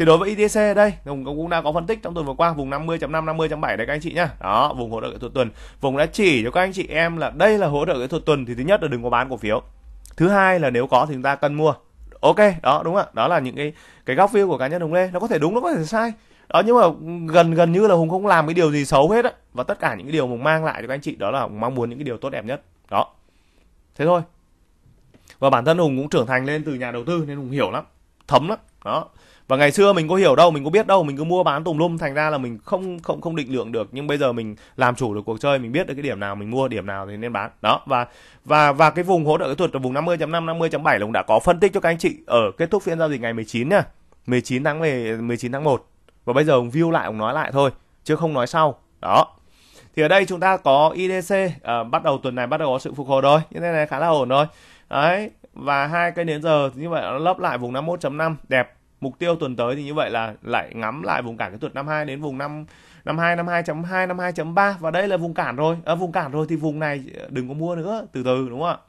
thì đối với ITC đây Hùng cũng đã có phân tích trong tuần vừa qua, vùng 50.5 50.7 đấy các anh chị nhá. Đó, vùng hỗ trợ kỹ thuật tuần. Vùng đã chỉ cho các anh chị em là đây là hỗ trợ kỹ thuật tuần thì thứ nhất là đừng có bán cổ phiếu. Thứ hai là nếu có thì chúng ta cần mua. Ok, đó, đúng ạ. Đó là những cái cái góc view của cá nhân hùng lê. Nó có thể đúng, nó có thể sai. Đó, nhưng mà gần gần như là hùng không làm cái điều gì xấu hết á. Và tất cả những cái điều hùng mang lại cho các anh chị đó là hùng mong muốn những cái điều tốt đẹp nhất. Đó. Thế thôi. Và bản thân hùng cũng trưởng thành lên từ nhà đầu tư nên hùng hiểu lắm. Thấm lắm. Đó và ngày xưa mình có hiểu đâu mình có biết đâu mình cứ mua bán tùm lum thành ra là mình không không không định lượng được. Nhưng bây giờ mình làm chủ được cuộc chơi mình biết được cái điểm nào mình mua điểm nào thì nên bán. Đó và và và cái vùng hỗ trợ kỹ thuật ở vùng 50.5 50.7 là cũng đã có phân tích cho các anh chị ở kết thúc phiên giao dịch ngày 19 nha. 19 tháng 10, 19 tháng 1 và bây giờ ông view lại ông nói lại thôi chứ không nói sau. Đó. Thì ở đây chúng ta có IDC à, bắt đầu tuần này bắt đầu có sự phục hồi rồi như thế này khá là ổn rồi đấy và hai cây đến giờ như vậy nó lấp lại vùng 51.5 đẹp mục tiêu tuần tới thì như vậy là lại ngắm lại vùng cản kỹ thuật 52 đến vùng 5 52 52.2 52.3 và đây là vùng cản rồi. Ở à, vùng cản rồi thì vùng này ờ, đừng có mua nữa. Từ từ đúng không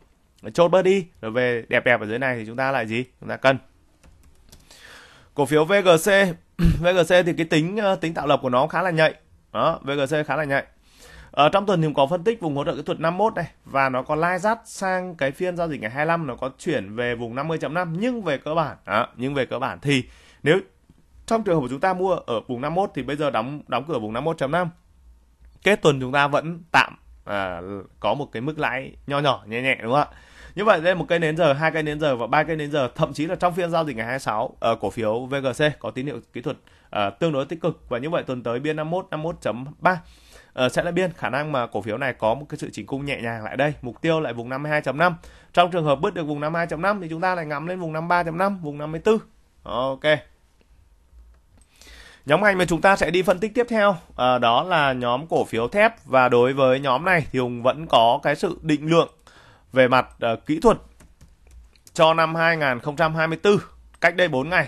ạ? Chốt bớt đi. Rồi về đẹp đẹp ở dưới này thì chúng ta lại gì? Chúng ta cân. Cổ phiếu VGC VGC thì cái tính ờ, tính tạo lập của nó khá là nhạy. Đó VGC khá là nhạy ở trong tuần thì có phân tích vùng hỗ trợ kỹ thuật 51 này và nó có lai dắt sang cái phiên giao dịch ngày 25 nó có chuyển về vùng 50.5 nhưng về cơ bản à, nhưng về cơ bản thì nếu trong trường hợp chúng ta mua ở vùng 51 thì bây giờ đóng đóng cửa vùng 51.5 kết tuần chúng ta vẫn tạm à, có một cái mức lãi nho nhỏ nhẹ nhẹ đúng không ạ? Như vậy đây một cây nến giờ hai cây nến giờ và ba cây nến giờ. Thậm chí là trong phiên giao dịch ngày 26 uh, ờ, cổ phiếu VGC có tín hiệu kỹ thuật uh, tương đối tích cực. Và như vậy tuần tới biên 51 51.3 uh, sẽ là biên. Khả năng mà cổ phiếu này có một cái sự chỉnh cung nhẹ nhàng lại đây. Mục tiêu lại vùng 52.5 trong trường hợp bứt được vùng 52.5 thì chúng ta lại ngắm lên vùng 53.5 vùng 54 ok. Nhóm ngành mà chúng ta sẽ đi phân tích tiếp theo. À, đó là nhóm cổ phiếu thép. Và đối với nhóm này thì Hùng vẫn có cái sự định lượng về mặt uh, kỹ thuật cho năm 2024 cách đây 4 ngày.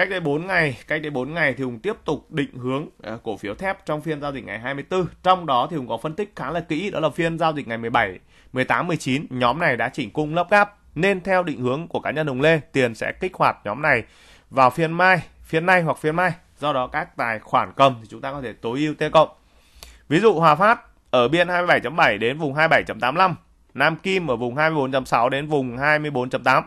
Cách đây 4 ngày, cách đây 4 ngày thì Hùng tiếp tục định hướng à, cổ phiếu thép trong phiên giao dịch ngày 24. Trong đó thì Hùng có phân tích khá là kỹ đó là phiên giao dịch ngày 17, 18, 19 nhóm này đã chỉnh cung lấp gáp nên theo định hướng của cá nhân Hùng Lê, tiền sẽ kích hoạt nhóm này vào phiên mai, phiên nay hoặc phiên mai. Do đó các tài khoản cầm thì chúng ta có thể tối ưu T cộng. Ví dụ Hòa Phát ở biên 27.7 đến vùng 27.85 Nam Kim ở vùng 24.6 đến vùng 24.8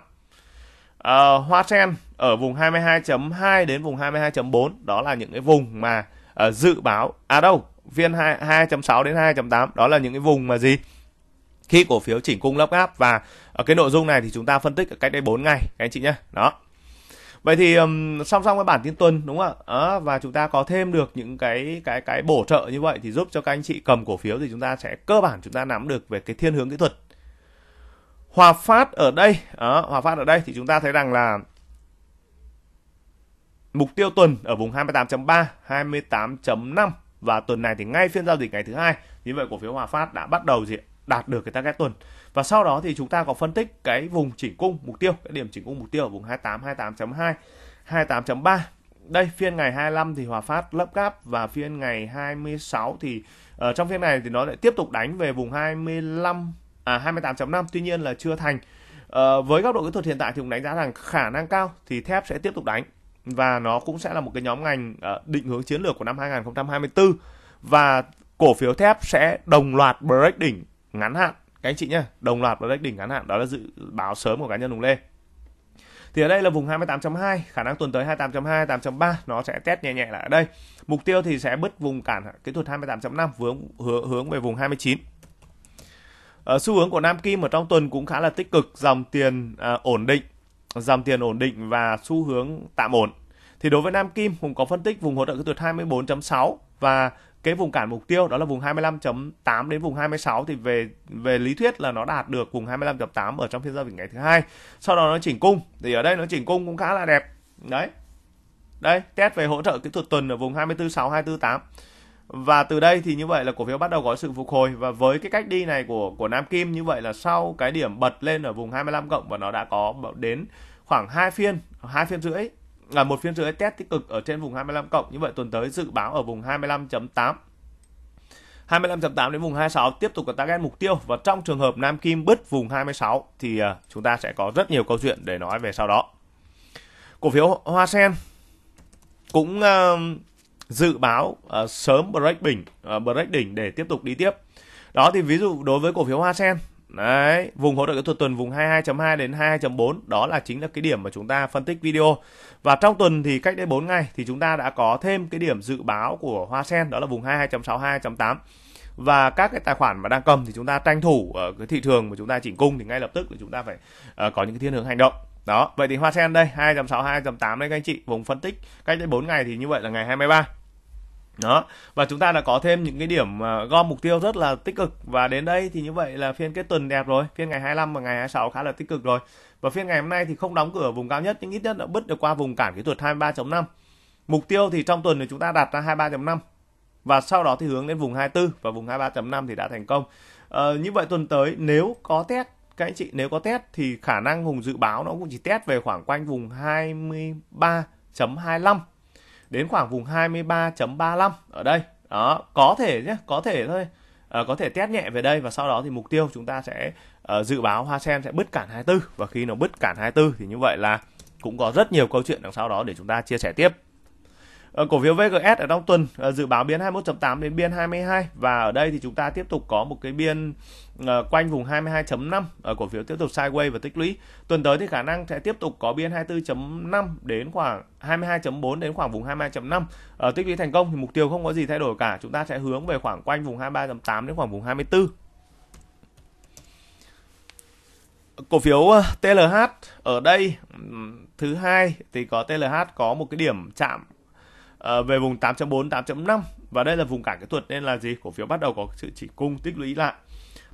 à, Hoa Sen ở vùng 22.2 đến vùng 22.4 đó là những cái vùng mà uh, dự báo à đâu viên 2.6 đến 2.8 đó là những cái vùng mà gì? Khi cổ phiếu chỉnh cung lấp gáp và ở cái nội dung này thì chúng ta phân tích ở cách đây 4 ngày các anh chị nhé. Đó. Vậy thì um, song song với bản tin tuần đúng không ạ? À, và chúng ta có thêm được những cái cái cái bổ trợ như vậy thì giúp cho các anh chị cầm cổ phiếu thì chúng ta sẽ cơ bản chúng ta nắm được về cái thiên hướng kỹ thuật. Hòa Phát ở đây, à, Hòa Phát ở đây. Thì chúng ta thấy rằng là mục tiêu tuần ở vùng 28.3, 28.5 và tuần này thì ngay phiên giao dịch ngày thứ hai, như vậy cổ phiếu Hòa Phát đã bắt đầu gì đạt được cái target tuần. Và sau đó thì chúng ta có phân tích cái vùng chỉnh cung mục tiêu, cái điểm chỉnh cung mục tiêu ở vùng 28 28.2, 28.3. Đây phiên ngày 25 thì Hòa Phát lấp gáp và phiên ngày 26 thì ở trong phiên này thì nó lại tiếp tục đánh về vùng 25 à 28.5 tuy nhiên là chưa thành. à, với góc độ kỹ thuật hiện tại thì cũng đánh giá rằng khả năng cao thì thép sẽ tiếp tục đánh. Và nó cũng sẽ là một cái nhóm ngành uh, định hướng chiến lược của năm 2024 và cổ phiếu thép sẽ đồng loạt break đỉnh ngắn hạn. Các anh chị nhé đồng loạt break đỉnh ngắn hạn. Đó là dự báo sớm của cá nhân Hùng Lê. Thì ở đây là vùng 28.2 khả năng tuần tới 28.2 28.3 nó sẽ test nhẹ nhẹ lại ở đây. Mục tiêu thì sẽ bứt vùng cản kỹ thuật 28.5 hướng hướng hướng về vùng 29 À, xu hướng của Nam Kim ở trong tuần cũng khá là tích cực dòng tiền à, ổn định dòng tiền ổn định và xu hướng tạm ổn. Thì đối với Nam Kim cũng có phân tích vùng hỗ trợ kỹ thuật 24.6 và cái vùng cản mục tiêu đó là vùng 25.8 đến vùng 26 thì về về lý thuyết là nó đạt được vùng 25.8 ở trong phiên giao dịch ngày thứ hai. Sau đó nó chỉnh cung thì ở đây nó chỉnh cung cũng khá là đẹp. Đấy đây test về hỗ trợ kỹ thuật tuần ở vùng 24.6 248 và từ đây thì như vậy là cổ phiếu bắt đầu có sự phục hồi. Và với cái cách đi này của của Nam Kim như vậy là sau cái điểm bật lên ở vùng 25 cộng và nó đã có đến khoảng hai phiên hai phiên rưỡi là một phiên rưỡi test tích cực ở trên vùng 25 cộng. Như vậy tuần tới dự báo ở vùng 25.8 25.8 đến vùng 26 tiếp tục có target mục tiêu. Và trong trường hợp Nam Kim bứt vùng 26 thì à, chúng ta sẽ có rất nhiều câu chuyện để nói về sau đó. Cổ phiếu Hoa Sen cũng uh, dự báo uh, sớm break đỉnh uh, ờ, break đỉnh để tiếp tục đi tiếp. Đó thì ví dụ đối với cổ phiếu Hoa Sen Đấy, vùng hỗ trợ kỹ thuật tuần vùng 22.2 đến 22.4 đó là chính là cái điểm mà chúng ta phân tích video. Và trong tuần thì cách đây 4 ngày thì chúng ta đã có thêm cái điểm dự báo của Hoa Sen đó là vùng 22.6 2.8. Và các cái tài khoản mà đang cầm thì chúng ta tranh thủ ở cái thị trường mà chúng ta chỉnh cung thì ngay lập tức thì chúng ta phải uh, có những cái thiên hướng hành động. Đó, vậy thì Hoa Sen đây 2.6 2.8 đấy các anh chị, vùng phân tích cách đây 4 ngày thì như vậy là ngày 23 đó. Và chúng ta đã có thêm những cái điểm à, gom mục tiêu rất là tích cực. Và đến đây thì như vậy là phiên kết tuần đẹp rồi. Phiên ngày 25 và ngày 26 khá là tích cực rồi. Và phiên ngày hôm nay thì không đóng cửa vùng cao nhất nhưng ít nhất đã bứt được qua vùng cản kỹ thuật 23.5 mục tiêu thì trong tuần thì chúng ta đặt ra 23.5 và sau đó thì hướng đến vùng 24 và vùng 23.5 thì đã thành công. À, như vậy tuần tới nếu có test các anh chị nếu có test thì khả năng hùng dự báo nó cũng chỉ test về khoảng quanh vùng 23.25 đến khoảng vùng 23.35 ở đây. Đó có thể nhé có thể thôi. À, có thể test nhẹ về đây và sau đó thì mục tiêu chúng ta sẽ uh, dự báo hoa sen sẽ bứt cản 24 và khi nó bứt cản 24 thì như vậy là cũng có rất nhiều câu chuyện đằng sau đó để chúng ta chia sẻ tiếp. Ờ, cổ phiếu VGS ở trong tuần ờ, dự báo biên 21.8 đến biên 22 và ở đây thì chúng ta tiếp tục có một cái biên ờ, quanh vùng 22.5 ở cổ phiếu tiếp tục sideways và tích lũy. Tuần tới thì khả năng sẽ tiếp tục có biên 24.5 đến khoảng 22.4 đến khoảng vùng 22.5. Ở tích lũy thành công thì mục tiêu không có gì thay đổi cả, chúng ta sẽ hướng về khoảng quanh vùng 23.8 đến khoảng vùng 24 cổ phiếu TLH ở đây thứ hai thì có TLH có một cái điểm chạm Ờ, về vùng 8.4 8.5 và đây là vùng cản kỹ thuật nên là gì? Cổ phiếu bắt đầu có sự chỉ cung tích lũy lại.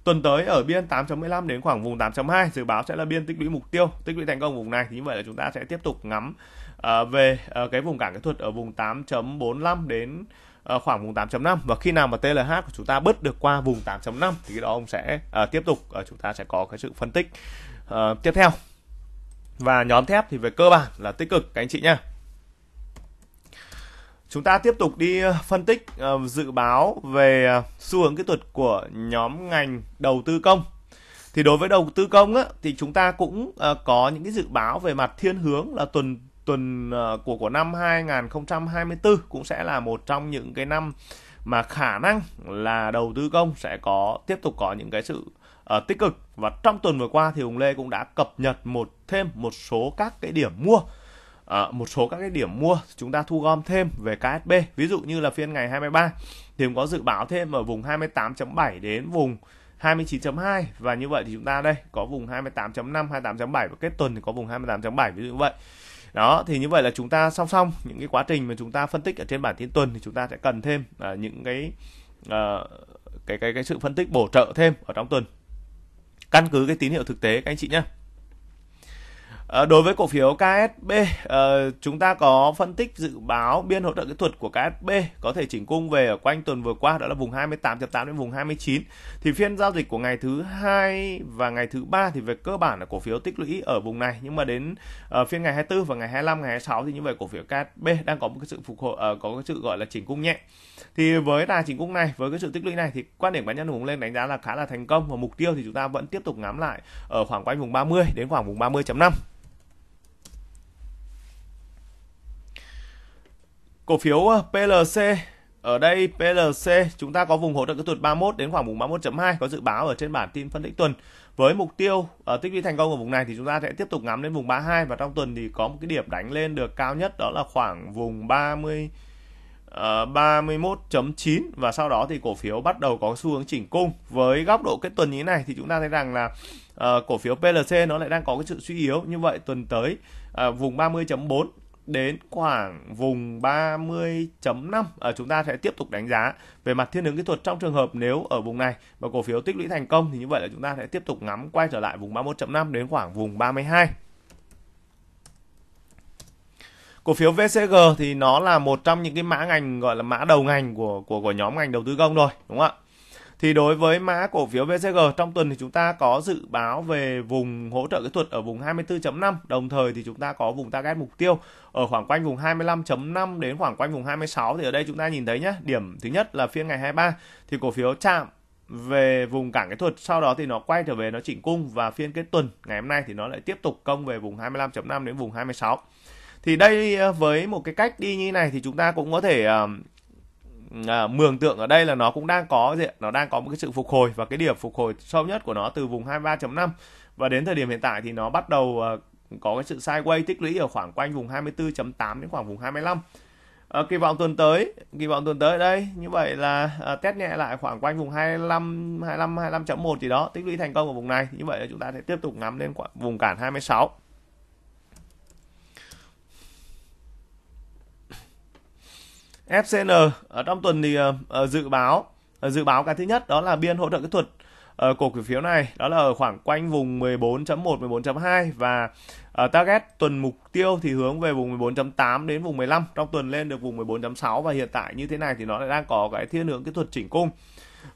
Tuần tới ở biên 8.15 đến khoảng vùng 8.2 dự báo sẽ là biên tích lũy mục tiêu tích lũy thành công vùng này. Thì như vậy là chúng ta sẽ tiếp tục ngắm uh, về uh, cái vùng cản kỹ thuật ở vùng 8.45 đến uh, khoảng vùng 8.5 và khi nào mà TLH của chúng ta bứt được qua vùng 8.5 thì cái đó ông sẽ uh, tiếp tục uh, chúng ta sẽ có cái sự phân tích uh, tiếp theo. Và nhóm thép thì về cơ bản là tích cực các anh chị nhá. Chúng ta tiếp tục đi ờ, phân tích ờ, dự báo về ờ, xu hướng kỹ thuật của nhóm ngành đầu tư công. Thì đối với đầu tư công á, thì chúng ta cũng có những cái dự báo về mặt thiên hướng là tuần tuần của của năm 2024 cũng sẽ là một trong những cái năm mà khả năng là đầu tư công sẽ có tiếp tục có những cái sự uh, tích cực và trong tuần vừa qua thì Hùng Lê cũng đã cập nhật một thêm một số các cái điểm mua uh, một số các cái điểm mua chúng ta thu gom thêm về KSB ví dụ như là phiên ngày 23 thì cũng có dự báo thêm ở vùng 28.7 đến vùng 29.2 và như vậy thì chúng ta đây có vùng 28.5 28.7 và kết tuần thì có vùng 28.7 ví dụ như vậy. Đó thì như vậy là chúng ta song song những cái quá trình mà chúng ta phân tích ở trên bản tin tuần thì chúng ta sẽ cần thêm uh, những cái uh, cái cái cái sự phân tích bổ trợ thêm ở trong tuần. Căn cứ cái tín hiệu thực tế các anh chị nhé À, đối với cổ phiếu KSB, à, ờ, chúng ta có phân tích dự báo biên hỗ trợ kỹ thuật của KSB có thể chỉnh cung về ở quanh tuần vừa qua đó là vùng 28.8 đến vùng 29. Thì phiên giao dịch của ngày thứ hai và ngày thứ ba thì về cơ bản là cổ phiếu tích lũy ở vùng này nhưng mà đến uh, phiên ngày 24 và ngày 25 ngày 26 thì như vậy cổ phiếu KSB đang có một cái sự phục hồi uh, có cái sự gọi là chỉnh cung nhẹ. Thì với đà chỉnh cung này, với cái sự tích lũy này thì quan điểm cá nhân của lên đánh giá là khá là thành công và mục tiêu thì chúng ta vẫn tiếp tục ngắm lại ở khoảng quanh vùng 30 đến khoảng vùng 30.5. Cổ phiếu ờ, PLC ở đây PLC chúng ta có vùng hỗ trợ kỹ thuật 31 đến khoảng vùng 31.2 có dự báo ở trên bản tin phân tích tuần. Với mục tiêu ở tích lũy thành công ở vùng này thì chúng ta sẽ tiếp tục ngắm đến vùng 32 và trong tuần thì có một cái điểm đánh lên được cao nhất đó là khoảng vùng 30 uh, 31.9 và sau đó thì cổ phiếu bắt đầu có xu hướng chỉnh cung. Với góc độ kết tuần như thế này thì chúng ta thấy rằng là uh, cổ phiếu PLC nó lại đang có cái sự suy yếu như vậy tuần tới uh, vùng 30.4 đến khoảng vùng 30.5 ở ờ, chúng ta sẽ tiếp tục đánh giá về mặt thiên hướng kỹ thuật trong trường hợp nếu ở vùng này mà cổ phiếu tích lũy thành công thì như vậy là chúng ta sẽ tiếp tục ngắm quay trở lại vùng 31.5 đến khoảng vùng 32 cổ phiếu VCG thì nó là một trong những cái mã ngành, gọi là mã đầu ngành của của của nhóm ngành đầu tư công rồi đúng không ạ? Thì đối với mã cổ phiếu VCG trong tuần thì chúng ta có dự báo về vùng hỗ trợ kỹ thuật ở vùng 24.5, đồng thời thì chúng ta có vùng target mục tiêu ở khoảng quanh vùng 25.5 đến khoảng quanh vùng 26 thì ở đây chúng ta nhìn thấy nhé, điểm thứ nhất là phiên ngày 23 thì cổ phiếu chạm về vùng cản kỹ thuật sau đó thì nó quay trở về nó chỉnh cung và phiên kết tuần ngày hôm nay thì nó lại tiếp tục công về vùng 25.5 đến vùng 26 thì đây ờ, với một cái cách đi như này thì chúng ta cũng có thể uh, à, mường tượng ở đây là nó cũng đang có gì nó đang có một cái sự phục hồi và cái điểm phục hồi sâu nhất của nó từ vùng 23.5 và đến thời điểm hiện tại thì nó bắt đầu à, có cái sự sideways tích lũy ở khoảng quanh vùng 24.8 đến khoảng vùng 25 À, kỳ vọng tuần tới kỳ vọng tuần tới ở đây như vậy là à, test nhẹ lại khoảng quanh vùng 25 25 25.1 gì đó tích lũy thành công ở vùng này. Như vậy là chúng ta sẽ tiếp tục ngắm lên vùng cản 26 FCN ở trong tuần thì uh, dự báo uh, dự báo cái thứ nhất đó là biên hỗ trợ kỹ thuật uh, cổ phiếu này. Đó là ở khoảng quanh vùng 14.1 14.2 và uh, target tuần mục tiêu thì hướng về vùng 14.8 đến vùng 15 trong tuần lên được vùng 14.6 và hiện tại như thế này thì nó lại đang có cái thiên hướng kỹ thuật chỉnh cung.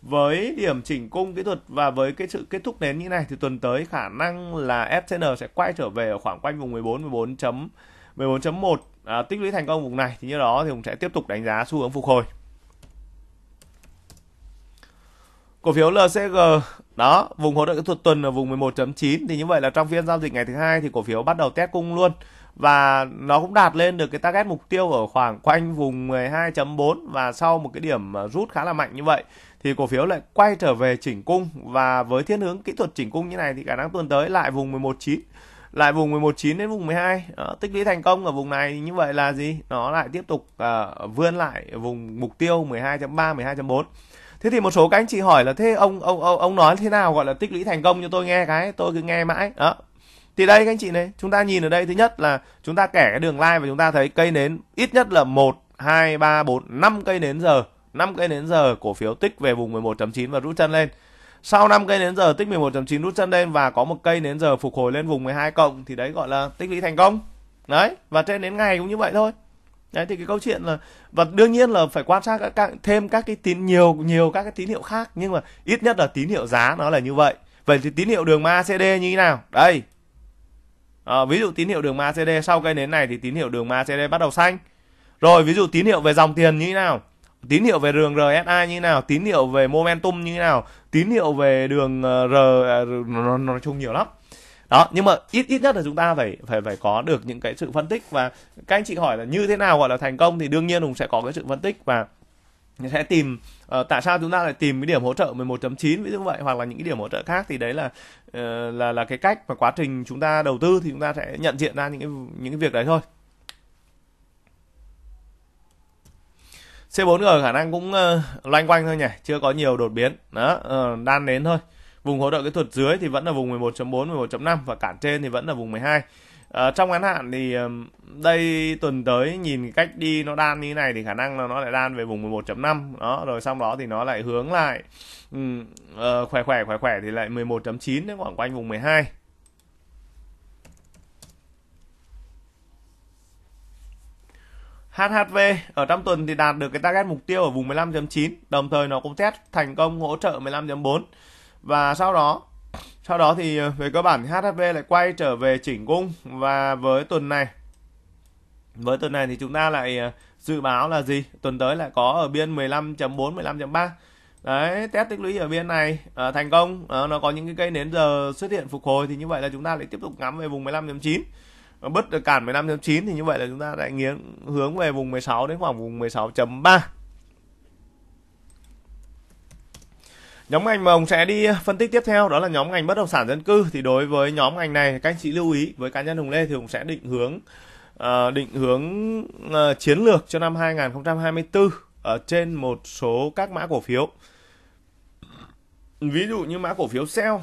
Với điểm chỉnh cung kỹ thuật và với cái sự kết thúc nến như này thì tuần tới khả năng là FCN sẽ quay trở về ở khoảng quanh vùng 14 14 14.1 à, tích lũy thành công vùng này thì như đó thì cũng sẽ tiếp tục đánh giá xu hướng phục hồi. Cổ phiếu LCG đó vùng hỗ trợ kỹ thuật tuần ở vùng 11.9 thì như vậy là trong phiên giao dịch ngày thứ hai thì cổ phiếu bắt đầu test cung luôn. Và nó cũng đạt lên được cái target mục tiêu ở khoảng quanh vùng 12.4 và sau một cái điểm rút khá là mạnh như vậy thì cổ phiếu lại quay trở về chỉnh cung. Và với thiên hướng kỹ thuật chỉnh cung như này thì khả năng tuần tới lại vùng 11.9 lại vùng 11.9 đến vùng 12 đó, tích lũy thành công ở vùng này như vậy là gì? Nó lại tiếp tục uh, vươn lại vùng mục tiêu 12.3 12.4 thế thì một số các anh chị hỏi là thế ông ông ông ông nói thế nào gọi là tích lũy thành công cho tôi nghe cái tôi cứ nghe mãi. Đó. Thì đây các anh chị này chúng ta nhìn ở đây thứ nhất là chúng ta kẻ cái đường line và chúng ta thấy cây nến ít nhất là 1 2 3 4 5 cây nến giờ 5 cây nến giờ cổ phiếu tích về vùng 11.9 và rút chân lên sau 5 cây nến giờ tích 11.9 rút chân lên và có một cây nến giờ phục hồi lên vùng 12 cộng thì đấy gọi là tích lũy thành công. Đấy và trên đến ngày cũng như vậy thôi. Đấy thì cái câu chuyện là và đương nhiên là phải quan sát các, các thêm các cái tín nhiều nhiều các cái tín hiệu khác nhưng mà ít nhất là tín hiệu giá nó là như vậy. Vậy thì tín hiệu đường ma CD như thế nào? Đây. À, ví dụ tín hiệu đường ma CD sau cây nến này thì tín hiệu đường ma CD bắt đầu xanh. Rồi ví dụ tín hiệu về dòng tiền như thế nào? Tín hiệu về đường RSI như thế nào tín hiệu về momentum như thế nào tín hiệu về đường ờ, à, R nó nói chung nhiều lắm. Đó nhưng mà ít ít nhất là chúng ta phải phải phải có được những cái sự phân tích và các anh chị hỏi là như thế nào gọi là thành công thì đương nhiên hùng sẽ có cái sự phân tích và sẽ tìm uh, tại sao chúng ta lại tìm cái điểm hỗ trợ 11.9 ví dụ vậy hoặc là những cái điểm hỗ trợ khác thì đấy là uh, là là cái cách và quá trình chúng ta đầu tư thì chúng ta sẽ nhận diện ra những cái những cái việc đấy thôi. C4G khả năng cũng uh, loanh quanh thôi nhỉ, chưa có nhiều đột biến. Đó, uh, đan nến thôi. Vùng hỗ trợ kỹ thuật dưới thì vẫn là vùng 11.4, 11.5 và cản trên thì vẫn là vùng 12. À, ờ, trong ngắn hạn thì um, đây tuần tới nhìn cách đi nó đan như này thì khả năng là nó lại đan về vùng 11.5 đó rồi sau đó thì nó lại hướng lại um, uh, khỏe khỏe khỏe khỏe thì lại 11.9 đến khoảng quanh vùng 12 HHV ở trong tuần thì đạt được cái target mục tiêu ở vùng 15.9 đồng thời nó cũng test thành công hỗ trợ 15.4 và sau đó sau đó thì ờ, về cơ bản thì HHV lại quay trở về chỉnh cung và với tuần này với tuần này thì chúng ta lại ờ, dự báo là gì? Tuần tới lại có ở biên 15.4 15.3 đấy test tích lũy ở biên này à, thành công. À, nó có những cái cây nến giờ xuất hiện phục hồi thì như vậy là chúng ta lại tiếp tục ngắm về vùng 15.9 bứt được cản 15.9 thì như vậy là chúng ta lại nghiêng hướng về vùng 16 đến khoảng vùng 16.3 Nhóm ngành mà ông sẽ đi phân tích tiếp theo đó là nhóm ngành bất động sản dân cư thì đối với nhóm ngành này các anh chị lưu ý với cá nhân Hùng Lê thì Hùng sẽ định hướng uh, định hướng uh, chiến lược cho năm 2024 ở trên một số các mã cổ phiếu. Ví dụ như mã cổ phiếu sell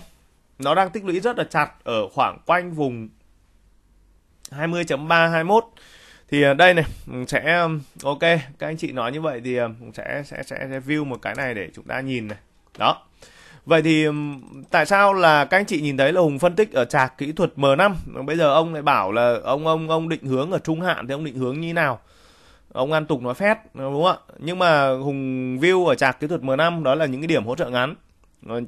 nó đang tích lũy rất là chặt ở khoảng quanh vùng 20.3 21 thì à, đây này sẽ um, ok, các anh chị nói như vậy thì à, sẽ sẽ sẽ review một cái này để chúng ta nhìn này. Đó. Vậy thì um, tại sao là các anh chị nhìn thấy là hùng phân tích ở trạc kỹ thuật m5 bây giờ ông lại bảo là ông ông ông định hướng ở trung hạn thì ông định hướng như nào? Ông an tục nói phét, đúng không ạ? Nhưng mà hùng view ở trạc kỹ thuật m5 đó là những cái điểm hỗ trợ ngắn.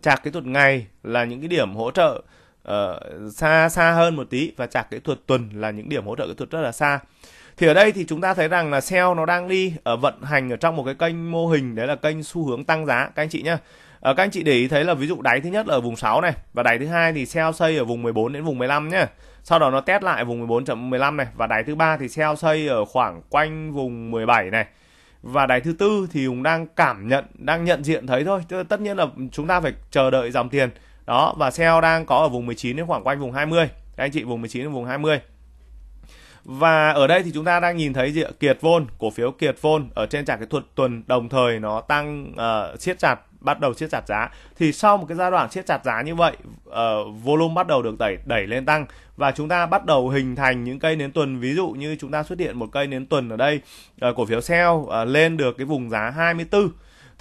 Trạc kỹ thuật ngày là những cái điểm hỗ trợ uh, xa xa hơn một tí và chạc kỹ thuật tuần là những điểm hỗ trợ kỹ thuật rất là xa. Thì ở đây thì chúng ta thấy rằng là sell nó đang đi ở vận hành ở trong một cái kênh mô hình đấy là kênh xu hướng tăng giá. Các anh chị nhá à, các anh chị để ý thấy là ví dụ đáy thứ nhất là ở vùng 6 này và đáy thứ hai thì sell xây ở vùng 14 đến vùng 15 nhá. Sau đó nó test lại vùng 14.15 này và đáy thứ ba thì sell xây ở khoảng quanh vùng 17 này. Và đáy thứ tư thì Hùng đang cảm nhận đang nhận diện thấy thôi. Tất nhiên là chúng ta phải chờ đợi dòng tiền đó và sell đang có ở vùng 19 đến khoảng quanh vùng 20 các anh chị vùng 19 đến vùng 20 và ở đây thì chúng ta đang nhìn thấy gì ạ? Kiệt Vôn, cổ phiếu Kiệt Vôn ở trên trạng cái thuật tuần đồng thời nó tăng uh, siết chặt bắt đầu siết chặt giá. Thì sau một cái giai đoạn siết chặt giá như vậy uh, volume bắt đầu được đẩy đẩy lên tăng. Và chúng ta bắt đầu hình thành những cây nến tuần. Ví dụ như chúng ta xuất hiện một cây nến tuần ở đây uh, cổ phiếu sell uh, lên được cái vùng giá 24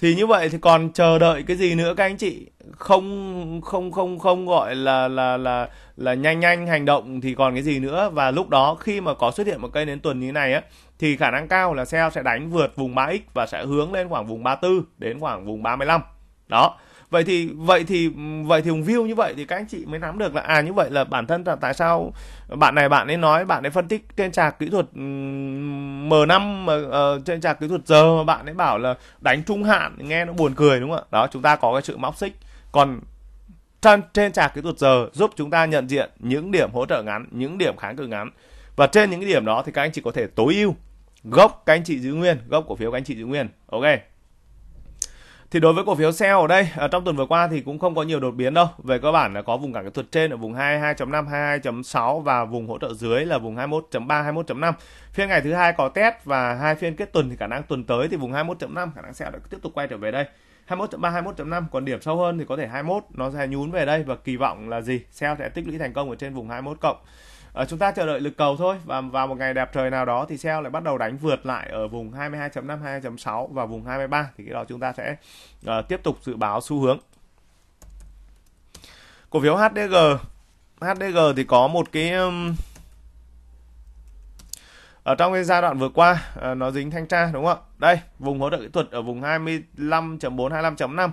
thì như vậy thì còn chờ đợi cái gì nữa các anh chị? Không không không không gọi là là là là nhanh nhanh hành động thì còn cái gì nữa? Và lúc đó khi mà có xuất hiện một cây nến tuần như này á, thì khả năng cao là sell sẽ đánh vượt vùng 3x và sẽ hướng lên khoảng vùng 34 đến khoảng vùng 35 đó vậy thì vậy thì vậy thì hùng view như vậy thì các anh chị mới nắm được là à như vậy là bản thân là tại sao bạn này bạn ấy nói bạn ấy phân tích trên trạc kỹ thuật M5 mà uh, trên trạc kỹ thuật giờ mà bạn ấy bảo là đánh trung hạn nghe nó buồn cười đúng không ạ? Đó chúng ta có cái sự móc xích. Còn trên trên trạc kỹ thuật giờ giúp chúng ta nhận diện những điểm hỗ trợ ngắn những điểm kháng cự ngắn. Và trên những cái điểm đó thì các anh chị có thể tối ưu gốc các anh chị giữ nguyên gốc cổ phiếu các anh chị giữ nguyên. Ok thì đối với cổ phiếu sell ở đây ở trong tuần vừa qua thì cũng không có nhiều đột biến đâu. Về cơ bản là có vùng cản kỹ thuật trên ở vùng 22.5, 22.6 và vùng hỗ trợ dưới là vùng 21.3, 21.5. Phiên ngày thứ hai có test và hai phiên kết tuần thì khả năng tuần tới thì vùng 21.5 khả năng sẽ tiếp tục quay trở về đây. 21.3, 21.5 còn điểm sâu hơn thì có thể 21 nó sẽ nhún về đây và kỳ vọng là gì? Sell sẽ tích lũy thành công ở trên vùng 21 cộng à, chúng ta chờ đợi lực cầu thôi. Và vào một ngày đẹp trời nào đó thì sell lại bắt đầu đánh vượt lại ở vùng 22.5 22.6 và vùng 23 thì cái đó chúng ta sẽ uh, tiếp tục dự báo xu hướng. Cổ phiếu HDG HDG thì có một cái um, ở trong cái giai đoạn vừa qua uh, nó dính thanh tra đúng không ạ? Đây vùng hỗ trợ kỹ thuật ở vùng 25.4 25.5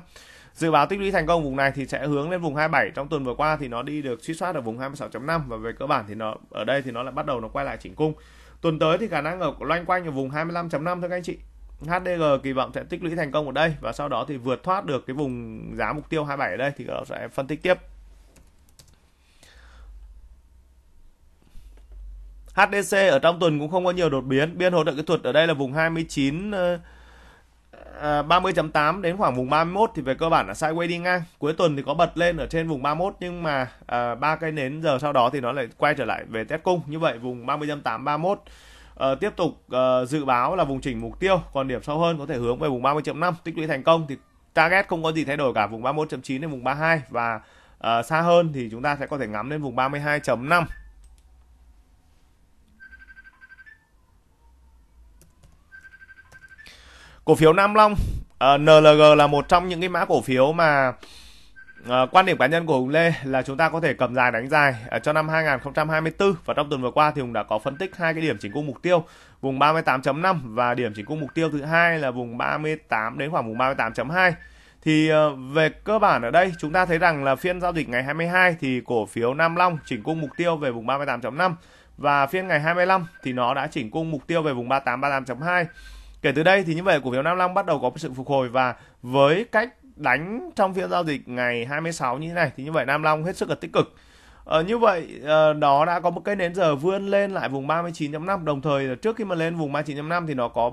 dự báo tích lũy thành công vùng này thì sẽ hướng lên vùng 27 trong tuần vừa qua thì nó đi được suy soát ở vùng 26.5 và về cơ bản thì nó, ở đây thì nó lại bắt đầu nó quay lại chỉnh cung. Tuần tới thì khả năng ở loanh quanh ở vùng 25.5 thôi các anh chị. HDG kỳ vọng sẽ tích lũy thành công ở đây và sau đó thì vượt thoát được cái vùng giá mục tiêu 27 ở đây thì nó sẽ phân tích tiếp. HDC ở trong tuần cũng không có nhiều đột biến. Biên hỗ trợ kỹ thuật ở đây là vùng 29 Ờ, uh, 30.8 đến khoảng vùng 31 thì về cơ bản là sideways đi ngang. Cuối tuần thì có bật lên ở trên vùng 31 nhưng mà ờ, ba uh, cây nến giờ sau đó thì nó lại quay trở lại về test cung. Như vậy vùng 30.8 31 uh, tiếp tục uh, dự báo là vùng chỉnh mục tiêu, còn điểm sâu hơn có thể hướng về vùng 30.5 tích lũy thành công thì target không có gì thay đổi cả vùng 31.9 đến vùng 32 và uh, xa hơn thì chúng ta sẽ có thể ngắm lên vùng 32.5 cổ phiếu Nam Long ờ, uh, NLG là một trong những cái mã cổ phiếu mà uh, quan điểm cá nhân của Hùng Lê là chúng ta có thể cầm dài đánh dài uh, cho năm 2024 và trong tuần vừa qua thì Hùng đã có phân tích hai cái điểm chỉnh cung mục tiêu vùng 38.5 và điểm chỉnh cung mục tiêu thứ hai là vùng 38 đến khoảng vùng 38.2 thì về cơ bản ở đây chúng ta thấy rằng là phiên giao dịch ngày 22 thì cổ phiếu Nam Long chỉnh cung mục tiêu về vùng 38.5 và phiên ngày 25 thì nó đã chỉnh cung mục tiêu về vùng 38 38.2 Kể từ đây thì như vậy cổ phiếu Nam Long bắt đầu có sự phục hồi và với cách đánh trong phiên giao dịch ngày 26 như thế này thì như vậy Nam Long hết sức là tích cực. Ờ, như vậy ờ, đó đã có một cây nến giờ vươn lên lại vùng 39.5 đồng thời trước khi mà lên vùng 39.5 thì nó có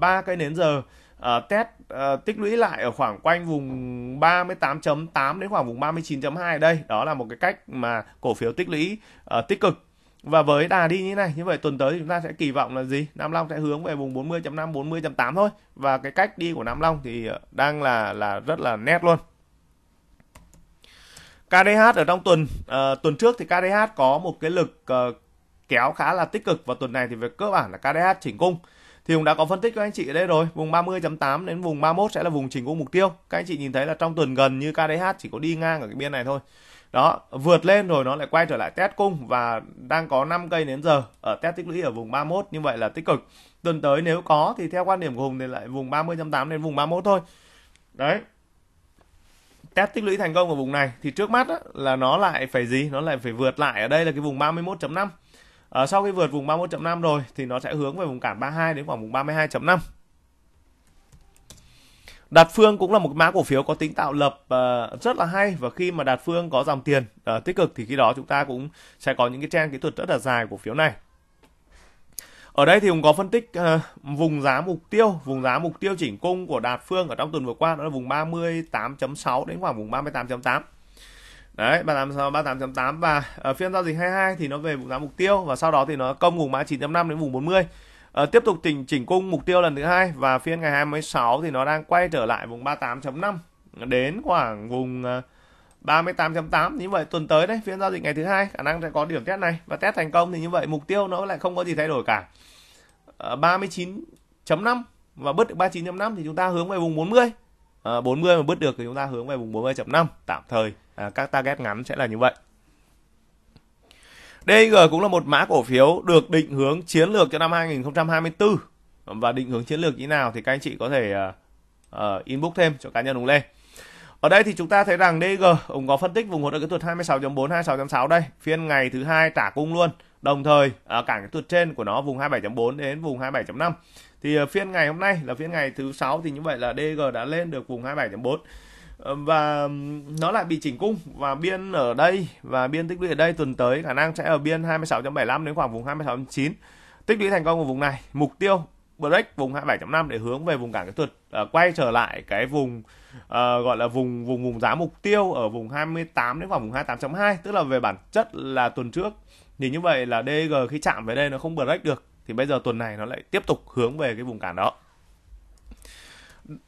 ba cây nến giờ uh, test uh, tích lũy lại ở khoảng quanh vùng 38.8 đến khoảng vùng 39.2 đây đó là một cái cách mà cổ phiếu tích lũy uh, tích cực và với đà đi như này như vậy tuần tới thì chúng ta sẽ kỳ vọng là gì? Nam Long sẽ hướng về vùng 40.5 40.8 thôi. Và cái cách đi của Nam Long thì ờ, đang là là rất là nét luôn. KDH ở trong tuần uh, tuần trước thì KDH có một cái lực uh, kéo khá là tích cực. Và tuần này thì về cơ bản là KDH chỉnh cung. Thì cũng đã có phân tích các anh chị ở đây rồi. Vùng 30.8 đến vùng 31 sẽ là vùng chỉnh cung mục tiêu. Các anh chị nhìn thấy là trong tuần gần như KDH chỉ có đi ngang ở cái biên này thôi đó vượt lên rồi nó lại quay trở lại test cung và đang có 5 cây đến giờ ở test tích lũy ở vùng 31 như vậy là tích cực. Tuần tới nếu có thì theo quan điểm của Hùng thì lại vùng 30.8 đến vùng 31 thôi. Đấy. Test tích lũy thành công ở vùng này thì trước mắt á, là nó lại phải gì? Nó lại phải vượt lại ở đây là cái vùng 31.5 à, ờ, sau khi vượt vùng 31.5 rồi thì nó sẽ hướng về vùng cản 32 đến khoảng vùng 32.5 Đạt Phương cũng là một mã cổ phiếu có tính tạo lập uh, rất là hay và khi mà Đạt Phương có dòng tiền uh, tích cực thì khi đó chúng ta cũng sẽ có những cái trend kỹ thuật rất là dài cổ phiếu này. Ở đây thì cũng có phân tích uh, vùng giá mục tiêu, vùng giá mục tiêu chỉnh cung của Đạt Phương ở trong tuần vừa qua đó là vùng 38.6 đến khoảng vùng 38.8. Đấy, 38.8 và ở phiên giao dịch 22 thì nó về vùng giá mục tiêu và sau đó thì nó công vùng mã 9.5 đến vùng 40. À, tiếp tục chỉnh chỉnh cung mục tiêu lần thứ hai và phiên ngày 26 thì nó đang quay trở lại vùng 38.5 đến khoảng vùng ờ, 38.8 như vậy tuần tới đấy phiên giao dịch ngày thứ hai khả năng sẽ có điểm test này. Và test thành công thì như vậy mục tiêu nó lại không có gì thay đổi cả. Ờ, à, 39.5 và bứt được 39.5 thì chúng ta hướng về vùng 40 à, 40 mà bứt được thì chúng ta hướng về vùng 40.5 tạm thời à, các target ngắn sẽ là như vậy. DG cũng là một mã cổ phiếu được định hướng chiến lược cho năm 2024 và định hướng chiến lược như nào thì các anh chị có thể uh, uh, inbox thêm cho cá nhân Hùng Lê. Ở đây thì chúng ta thấy rằng DG cũng có phân tích vùng hỗ trợ kỹ thuật 26.4 26.6 đây, phiên ngày thứ hai trả cung luôn. Đồng thời ờ, uh, cả cái tuột trên của nó vùng 27.4 đến vùng 27.5. Thì uh, phiên ngày hôm nay là phiên ngày thứ sáu thì như vậy là DG đã lên được vùng 27.4 Ờ, và nó lại bị chỉnh cung. Và biên ở đây và biên tích lũy ở đây tuần tới khả năng sẽ ở biên 26.75 đến khoảng vùng 26.9 tích lũy thành công ở vùng này mục tiêu break vùng 27.5 để hướng về vùng cản kỹ thuật uh, quay trở lại cái vùng uh, gọi là vùng vùng vùng giá mục tiêu ở vùng 28 đến khoảng vùng 28.2 tức là về bản chất là tuần trước. Thì như vậy là DG khi chạm về đây nó không break được thì bây giờ tuần này nó lại tiếp tục hướng về cái vùng cản đó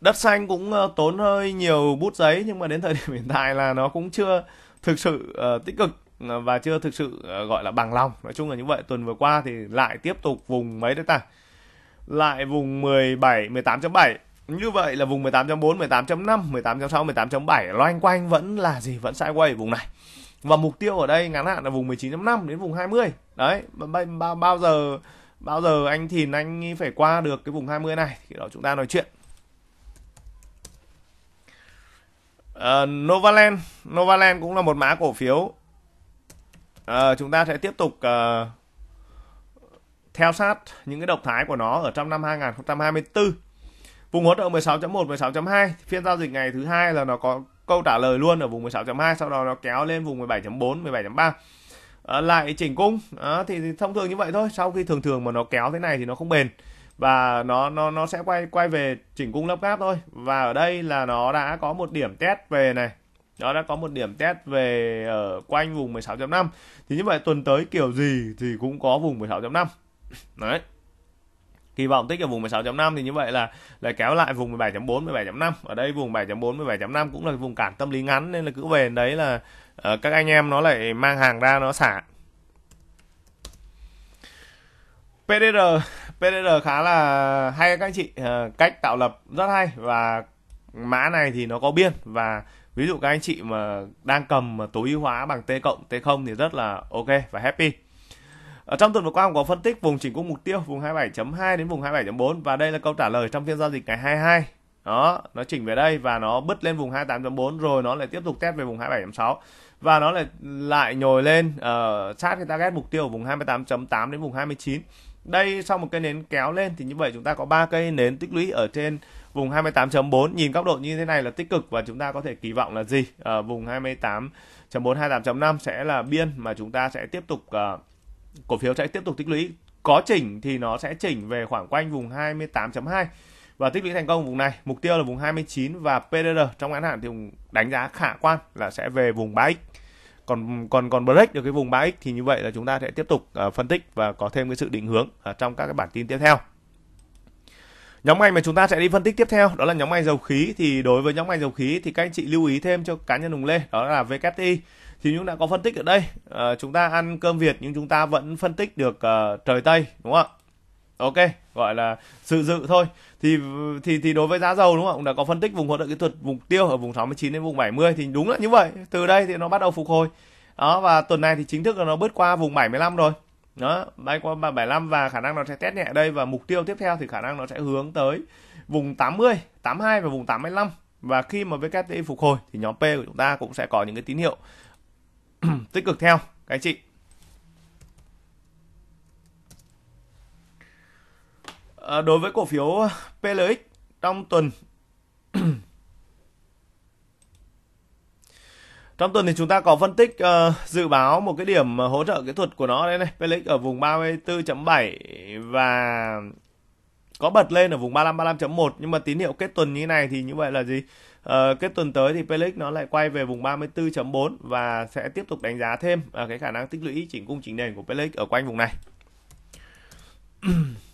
đất xanh cũng ờ, tốn hơi nhiều bút giấy nhưng mà đến thời điểm hiện tại là nó cũng chưa thực sự uh, tích cực ờ, và chưa thực sự uh, gọi là bằng lòng. Nói chung là như vậy. Tuần vừa qua thì lại tiếp tục vùng mấy đấy ta? Lại vùng 17 18.7 như vậy là vùng 18.4 18.5 18.6 18.7 loanh quanh vẫn là gì? Vẫn sideways vùng này. Và mục tiêu ở đây ngắn hạn là vùng 19.5 đến vùng 20 đấy bao, bao giờ bao giờ anh thìn anh phải qua được cái vùng 20 này thì đó chúng ta nói chuyện. Uh, Novaland. Novaland cũng là một mã cổ phiếu. Uh, chúng ta sẽ tiếp tục uh, theo sát những cái động thái của nó ở trong năm 2024 vùng hỗ trợ 16.1 16.2 phiên giao dịch ngày thứ hai là nó có câu trả lời luôn ở vùng 16.2 sau đó nó kéo lên vùng 17.4 17.3 à, lại chỉnh cung. À, thì, thì thông thường như vậy thôi. Sau khi thường thường mà nó kéo thế này thì nó không bền và nó nó nó sẽ quay quay về chỉnh cung lắp ráp thôi. Và ở đây là nó đã có một điểm test về này. Nó đã có một điểm test về ở quanh vùng 16.5 thì như vậy tuần tới kiểu gì thì cũng có vùng 16.5 đấy. Kỳ vọng tích ở vùng 16.5 thì như vậy là lại kéo lại vùng 17.4 17.5 ở đây vùng 7.4 17.5 cũng là vùng cản tâm lý ngắn nên là cứ về đấy là uh, các anh em nó lại mang hàng ra nó xả. PDR PDR khá là hay các anh chị. Ờ, cách tạo lập rất hay và mã này thì nó có biên. Và ví dụ các anh chị mà đang cầm mà tối ưu hóa bằng T cộng T không thì rất là ok và happy. Ở trong tuần vừa qua có phân tích vùng chỉnh cung mục tiêu vùng 27.2 đến vùng 27.4 và đây là câu trả lời trong phiên giao dịch ngày 22 đó nó chỉnh về đây và nó bứt lên vùng 28.4 rồi nó lại tiếp tục test về vùng 27.6 và nó lại lại nhồi lên ờ, uh, sát cái target mục tiêu ở vùng 28.8 đến vùng 29 đây sau một cây nến kéo lên thì như vậy chúng ta có ba cây nến tích lũy ở trên vùng 28.4 nhìn góc độ như thế này là tích cực và chúng ta có thể kỳ vọng là gì? Ở à, vùng 28.4 28.5 sẽ là biên mà chúng ta sẽ tiếp tục uh, cổ phiếu sẽ tiếp tục tích lũy. Có chỉnh thì nó sẽ chỉnh về khoảng quanh vùng 28.2 và tích lũy thành công vùng này. Mục tiêu là vùng 29 và PDR trong ngắn hạn thì đánh giá khả quan là sẽ về vùng 3x còn còn còn break được cái vùng 3x thì như vậy là chúng ta sẽ tiếp tục uh, phân tích và có thêm cái sự định hướng uh, trong các cái bản tin tiếp theo. Nhóm ngành mà chúng ta sẽ đi phân tích tiếp theo đó là nhóm ngành dầu khí. Thì đối với nhóm ngành dầu khí thì các anh chị lưu ý thêm cho cá nhân Hùng Lê đó là VKTI thì chúng ta có phân tích ở đây. Uh, chúng ta ăn cơm Việt nhưng chúng ta vẫn phân tích được uh, trời Tây đúng không ạ? Ok gọi là sự dự thôi thì thì thì đối với giá dầu đúng không cũng đã có phân tích vùng hỗ trợ kỹ thuật vùng tiêu ở vùng 69 đến vùng 70 thì đúng là như vậy. Từ đây thì nó bắt đầu phục hồi. Đó, và tuần này thì chính thức là nó bớt qua vùng 75 rồi. Đó, bay qua 75 và khả năng nó sẽ test nhẹ đây và mục tiêu tiếp theo thì khả năng nó sẽ hướng tới vùng 80 82 và vùng 85 và khi mà VKTI phục hồi thì nhóm P của chúng ta cũng sẽ có những cái tín hiệu tích cực theo. Các anh chị. À, đối với cổ phiếu ờ, PLX trong tuần. Trong tuần thì chúng ta có phân tích uh, dự báo một cái điểm hỗ trợ kỹ thuật của nó đây này. PLX ở vùng 34.7 và có bật lên ở vùng 35 35.1 nhưng mà tín hiệu kết tuần như này thì như vậy là gì? Uh, kết tuần tới thì PLX nó lại quay về vùng 34.4 và sẽ tiếp tục đánh giá thêm uh, cái khả năng tích lũy chỉnh cung chỉnh nền của PLX ở quanh vùng này.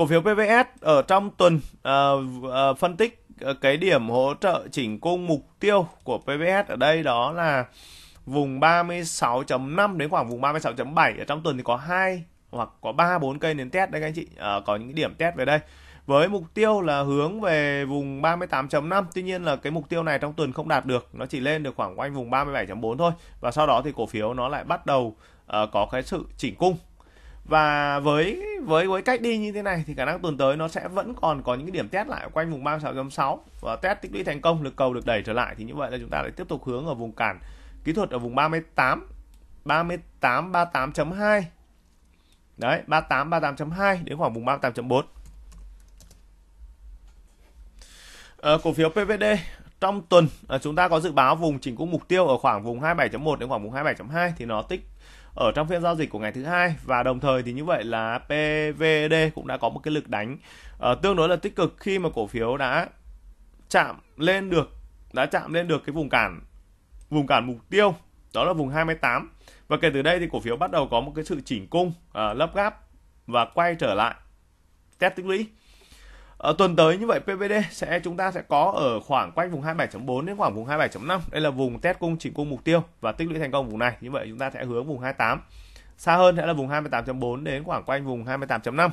cổ phiếu PVS ở trong tuần uh, uh, phân tích ờ, cái điểm hỗ trợ chỉnh cung mục tiêu của PVS ở đây đó là vùng 36.5 đến khoảng vùng 36.7 ở trong tuần thì có hai hoặc có 3 4 cây nến test đấy các anh chị. À, có những điểm test về đây. Với mục tiêu là hướng về vùng 38.5 Tuy nhiên là cái mục tiêu này trong tuần không đạt được. Nó chỉ lên được khoảng quanh vùng 37.4 thôi. Và sau đó thì cổ phiếu nó lại bắt đầu uh, có cái sự chỉnh cung và với với với cách đi như thế này thì khả năng tuần tới nó sẽ vẫn còn có những cái điểm test lại quanh vùng 36.6 và test tích lũy thành công lực cầu được đẩy trở lại thì như vậy là chúng ta lại tiếp tục hướng ở vùng cản kỹ thuật ở vùng 38 38 38.2 đấy 38 38.2 đến khoảng vùng 38.4 à, ờ, cổ phiếu PVD trong tuần à, chúng ta có dự báo vùng chỉnh cung mục tiêu ở khoảng vùng 27.1 đến khoảng vùng 27.2 thì nó tích ở trong phiên giao dịch của ngày thứ hai. Và đồng thời thì như vậy là PVD cũng đã có một cái lực đánh uh, tương đối là tích cực khi mà cổ phiếu đã chạm lên được đã chạm lên được cái vùng cản vùng cản mục tiêu đó là vùng 28 và kể từ đây thì cổ phiếu bắt đầu có một cái sự chỉnh cung uh, lấp gáp và quay trở lại test tích lũy ở tuần tới như vậy PVD sẽ, chúng ta sẽ có ở khoảng quanh vùng 27.4 đến khoảng vùng 27.5 đây là vùng test cung chỉnh cung mục tiêu và tích lũy thành công vùng này. Như vậy chúng ta sẽ hướng vùng 28 xa hơn sẽ là vùng 28.4 đến khoảng quanh vùng 28.5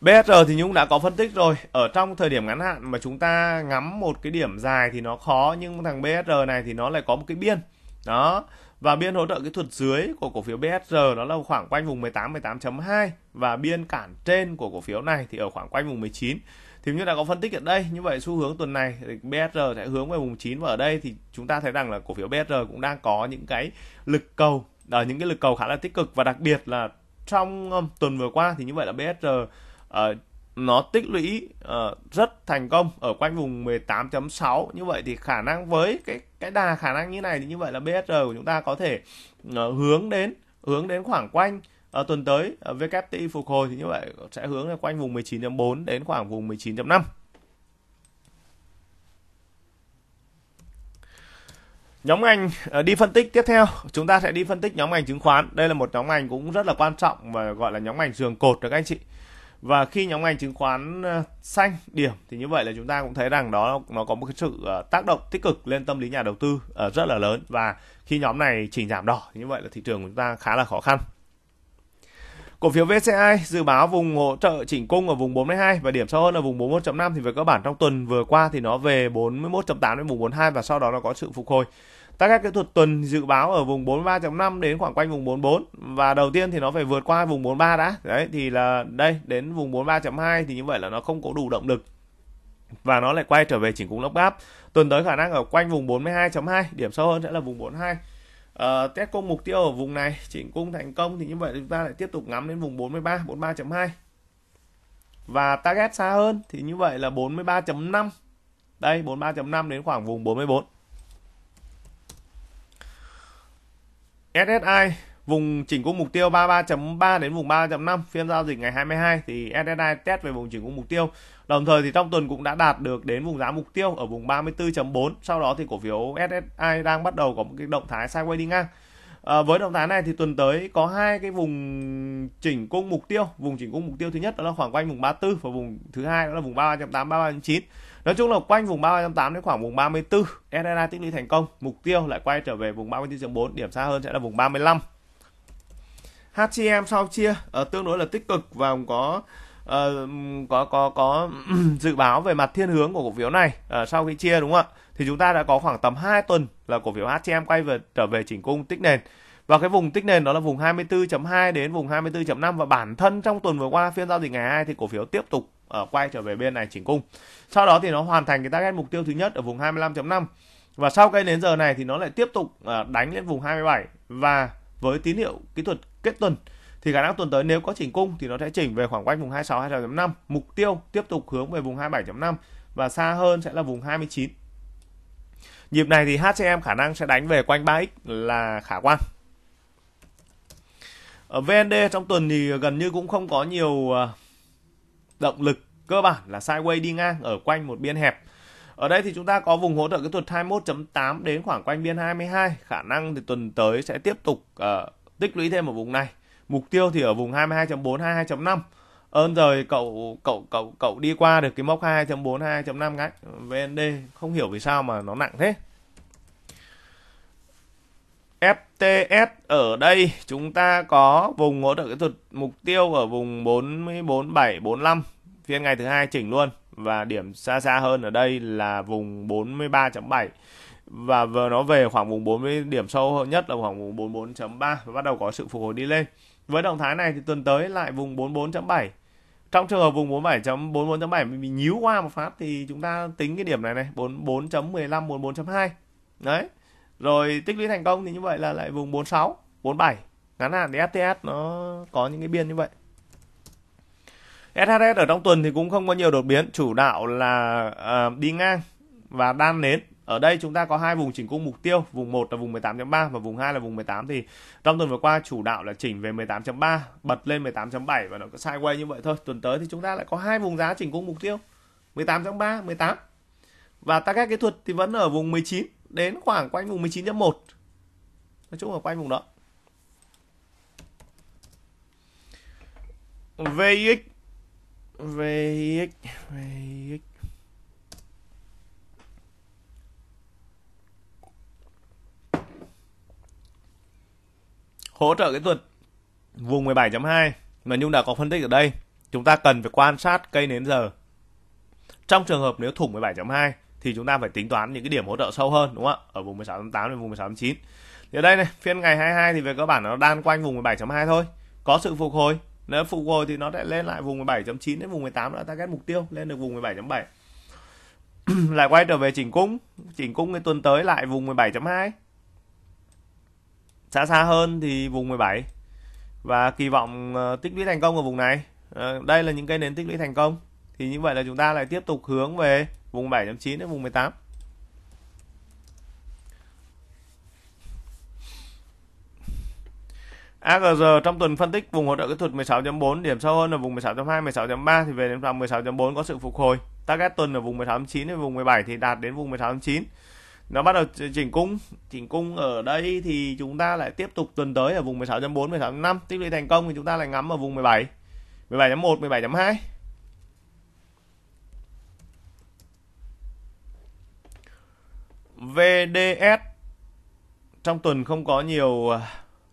BSR thì Nhung đã có phân tích rồi. Ở trong thời điểm ngắn hạn mà chúng ta ngắm một cái điểm dài thì nó khó, Nhưng thằng BSR này thì nó lại có một cái biên. Đó và biên hỗ trợ kỹ thuật dưới của cổ phiếu BSR đó là khoảng quanh vùng 18 18.2 và biên cản trên của cổ phiếu này thì ở khoảng quanh vùng 19 thì như đã có phân tích ở đây như vậy xu hướng tuần này thì BSR sẽ hướng về vùng 9 và ở đây thì chúng ta thấy rằng là cổ phiếu BSR cũng đang có những cái lực cầu ở những cái lực cầu khá là tích cực. Và đặc biệt là trong um, tuần vừa qua thì như vậy là BSR uh, nó tích lũy uh, rất thành công ở quanh vùng 18.6 như vậy thì khả năng với cái cái đà khả năng như này thì như vậy là BSR của chúng ta có thể uh, hướng đến hướng đến khoảng quanh uh, tuần tới uh, WTI phục hồi thì như vậy sẽ hướng là quanh vùng 19.4 đến khoảng vùng 19.5 Nhóm ngành đi phân tích tiếp theo, chúng ta sẽ đi phân tích nhóm ngành chứng khoán. Đây là một nhóm ngành cũng rất là quan trọng và gọi là nhóm ngành giường cột được các anh chị và khi nhóm ngành chứng khoán ờ, xanh, điểm thì như vậy là chúng ta cũng thấy rằng đó, nó có một cái sự ờ, tác động tích cực lên tâm lý nhà đầu tư ờ, rất là lớn và khi nhóm này chỉnh giảm đỏ thì như vậy là thị trường của chúng ta khá là khó khăn Cổ phiếu VCI dự báo vùng hỗ trợ chỉnh cung ở vùng 42 và điểm sâu hơn ở vùng 41.5 thì về cơ bản trong tuần vừa qua thì nó về 41.8 đến vùng 42 và sau đó nó có sự phục hồi. Target kỹ thuật tuần dự báo ở vùng 43.5 đến khoảng quanh vùng 44 và đầu tiên thì nó phải vượt qua vùng 43 đã. Đấy thì là đây đến vùng 43.2 thì như vậy là nó không có đủ động lực và nó lại quay trở về chỉnh cung lốc gáp. Tuần tới khả năng ở quanh vùng 42.2, điểm sâu hơn sẽ là vùng 42. Uh, test cung mục tiêu ở vùng này chỉnh cung thành công thì như vậy chúng ta lại tiếp tục ngắm đến vùng 43 43.2 và target xa hơn thì như vậy là 43.5 đây 43.5 đến khoảng vùng 44 SSI vùng chỉnh cung mục tiêu 33.3 đến vùng 3.5 phiên giao dịch ngày 22 thì SSI test về vùng chỉnh cung mục tiêu. Đồng thời thì trong tuần cũng đã đạt được đến vùng giá mục tiêu ở vùng 34.4 sau đó thì cổ phiếu SSI đang bắt đầu có một cái động thái sideways đi ngang à, với động thái này thì tuần tới có hai cái vùng chỉnh cung mục tiêu. Vùng chỉnh cung mục tiêu thứ nhất đó là khoảng quanh vùng 34 và vùng thứ hai đó là vùng 33.8 33.9 Nói chung là quanh vùng 33.8 đến khoảng vùng 34 SSI tích lũy thành công Mục tiêu lại quay trở về vùng 34.4 Điểm xa hơn sẽ là vùng 35 HCM sau chia? Uh, tương đối là tích cực và có uh, có có có dự báo về mặt thiên hướng của cổ phiếu này uh, sau khi chia đúng không ạ? Thì chúng ta đã có khoảng tầm 2 tuần là cổ phiếu HCM quay về trở về chỉnh cung tích nền. Và cái vùng tích nền đó là vùng 24.2 đến vùng 24.5 và bản thân trong tuần vừa qua phiên giao dịch ngày 2 thì cổ phiếu tiếp tục uh, quay trở về bên này chỉnh cung. Sau đó thì nó hoàn thành cái target mục tiêu thứ nhất ở vùng 25.5 và sau cây đến giờ này thì nó lại tiếp tục uh, đánh lên vùng 27 và với tín hiệu kỹ thuật kết tuần thì khả năng tuần tới nếu có chỉnh cung thì nó sẽ chỉnh về khoảng quanh vùng 26 26.5 mục tiêu tiếp tục hướng về vùng 27.5 và xa hơn sẽ là vùng 29 nhịp này thì HCM khả năng sẽ đánh về quanh 3x là khả quan. Ở VND trong tuần thì gần như cũng không có nhiều ờ, động lực cơ bản là sideways đi ngang ở quanh một biên hẹp. Ở đây thì chúng ta có vùng hỗ trợ kỹ thuật 21.8 đến khoảng quanh biên 22 khả năng thì tuần tới sẽ tiếp tục uh, tích lũy thêm ở vùng này. Mục tiêu thì ở vùng 22.4 22.5 ơn rồi cậu cậu cậu cậu đi qua được cái mốc 2.4 2.5 cái VND. Không hiểu vì sao mà nó nặng thế. FTS ở đây, chúng ta có vùng hỗ trợ kỹ thuật mục tiêu ở vùng 44.745 phiên ngày thứ hai chỉnh luôn. Và điểm xa xa hơn ở đây là vùng 43.7 và vừa nó về khoảng vùng 40 điểm sâu hơn nhất là khoảng vùng 44.3 và bắt đầu có sự phục hồi đi lên. Với động thái này thì tuần tới lại vùng 44.7. Trong trường hợp vùng 47.44.7 mình nhíu qua một phát thì chúng ta tính cái điểm này này 44.15 44.2. Đấy. Rồi tích lũy thành công thì như vậy là lại vùng 46, 47. Ngắn hạn thì STS nó có những cái biên như vậy. SHS ở trong tuần thì cũng không có nhiều đột biến, chủ đạo là uh, đi ngang và đan nến. Ở đây chúng ta có hai vùng chỉnh cung mục tiêu, vùng 1 là vùng 18.3 và vùng 2 là vùng 18 thì trong tuần vừa qua chủ đạo là chỉnh về 18.3, bật lên 18.7 và nó có sideways như vậy thôi. Tuần tới thì chúng ta lại có hai vùng giá chỉnh cung mục tiêu, 18.3, 18. Và target kỹ thuật thì vẫn ở vùng 19 đến khoảng quanh vùng 19.1. Nói chung là quanh vùng đó. VX VX VX hỗ trợ kỹ thuật. Vùng 17.2 mà Nhung đã có phân tích ở đây, chúng ta cần phải quan sát cây nến giờ. Trong trường hợp nếu thủng 17.2 thì chúng ta phải tính toán những cái điểm hỗ trợ sâu hơn, đúng không ạ? Ở vùng 16.8 đến vùng 16.9 ở đây này, phiên ngày 22 thì về cơ bản nó đan quanh vùng 17.2 thôi. Có sự phục hồi. Nếu phục hồi thì nó sẽ lên lại vùng 17.9 đến vùng 18 là target mục tiêu, lên được vùng 17.7 lại quay trở về chỉnh cung. Chỉnh cung cái tuần tới lại vùng 17.2 xa xa hơn thì vùng 17 và kỳ vọng ờ, tích lũy thành công ở vùng này. Ờ, đây là những cây nến tích lũy thành công. Thì như vậy là chúng ta lại tiếp tục hướng về vùng 7.9 đến vùng 18 AGR trong tuần phân tích vùng hỗ trợ kỹ thuật 16.4 điểm sâu hơn ở vùng 16.2 16.3 thì về đến vòng 16.4 có sự phục hồi. Target tuần ở vùng 18.9 đến vùng 17 thì đạt đến vùng 16.9 nó bắt đầu chỉnh cung chỉnh cung ở đây thì chúng ta lại tiếp tục tuần tới ở vùng 16.4 16.5 tích lũy thành công thì chúng ta lại ngắm ở vùng 17 17.1 17.2 VDS trong tuần không có nhiều à,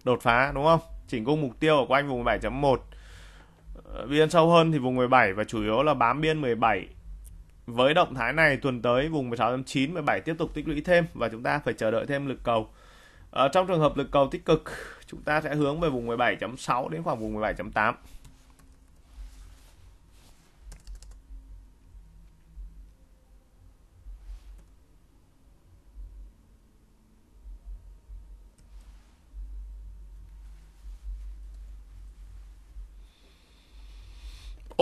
đột phá, đúng không? Chỉnh cung mục tiêu ở quanh vùng 17.1. Biên ờ, sâu hơn thì vùng 17 và chủ yếu là bám biên 17. Với động thái này tuần tới vùng 16.9 17 tiếp tục tích lũy thêm và chúng ta phải chờ đợi thêm lực cầu. Ở trong trường hợp lực cầu tích cực, chúng ta sẽ hướng về vùng 17.6 đến khoảng vùng 17.8.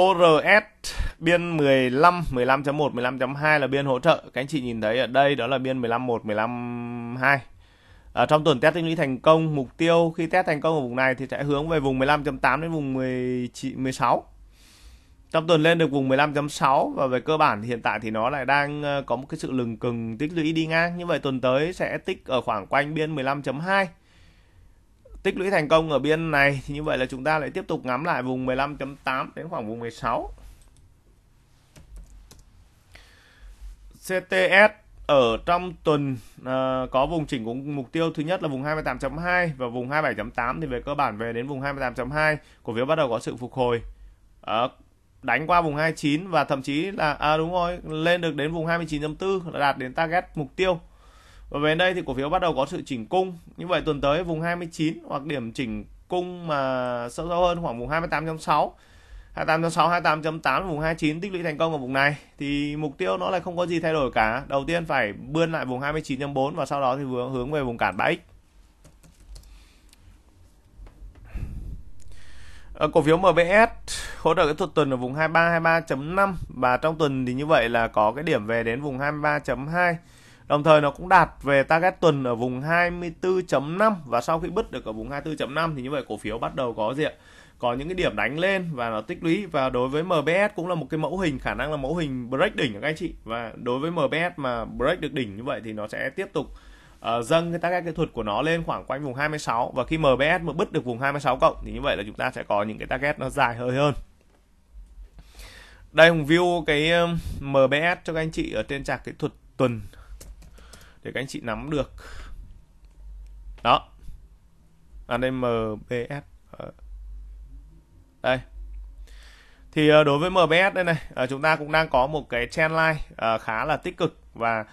ORS biên 15, 15.1, 15.2 là biên hỗ trợ. Các anh chị nhìn thấy ở đây đó là biên 15.1, 15.2. Ở trong tuần test tích lũy thành công, mục tiêu khi test thành công ở vùng này thì sẽ hướng về vùng 15.8 đến vùng 19, 16. Trong tuần lên được vùng 15.6 và về cơ bản thì hiện tại thì nó lại đang ờ, có một cái sự lừng cừng tích lũy đi ngang. Như vậy tuần tới sẽ tích ở khoảng quanh biên 15.2 tích lũy thành công ở biên này thì như vậy là chúng ta lại tiếp tục ngắm lại vùng 15.8 đến khoảng vùng 16 CTS ở trong tuần uh, có vùng chỉnh của mục tiêu thứ nhất là vùng 28.2 và vùng 27.8 thì về cơ bản về đến vùng 28.2 cổ phiếu bắt đầu có sự phục hồi. Uh, đánh qua vùng 29 và thậm chí là à đúng rồi lên được đến vùng 29.4 là đạt đến target mục tiêu. Và về đây thì cổ phiếu bắt đầu có sự chỉnh cung. Như vậy tuần tới vùng 29 hoặc điểm chỉnh cung mà sâu sâu hơn khoảng vùng 28.6 28.6 28.8 vùng 29 tích lũy thành công ở vùng này. Thì mục tiêu nó lại không có gì thay đổi cả. Đầu tiên phải bươn lại vùng 29.4 và sau đó thì hướng hướng về vùng cản 3x Ở ờ, cổ phiếu MBS hỗ trợ cái thuật tuần ở vùng 23 23.5 và trong tuần thì như vậy là có cái điểm về đến vùng 23.2 Đồng thời nó cũng đạt về target tuần ở vùng 24.5 và sau khi bứt được ở vùng 24.5 thì như vậy cổ phiếu bắt đầu có diện có những cái điểm đánh lên và nó tích lũy. Và đối với MBS cũng là một cái mẫu hình khả năng là mẫu hình break đỉnh các anh chị. Và đối với MBS mà break được đỉnh như vậy thì nó sẽ tiếp tục uh, dâng cái các kỹ thuật của nó lên khoảng quanh vùng 26 và khi MBS mà bứt được vùng 26 cộng thì như vậy là chúng ta sẽ có những cái target nó dài hơi hơn. Đây hùng view cái MBS cho các anh chị ở trên trạc kỹ thuật tuần để các anh chị nắm được. Đó. À đây MBS ờ đây. Thì ờ, đối với MBS đây này ờ, chúng ta cũng đang có một cái trendline ờ, khá là tích cực và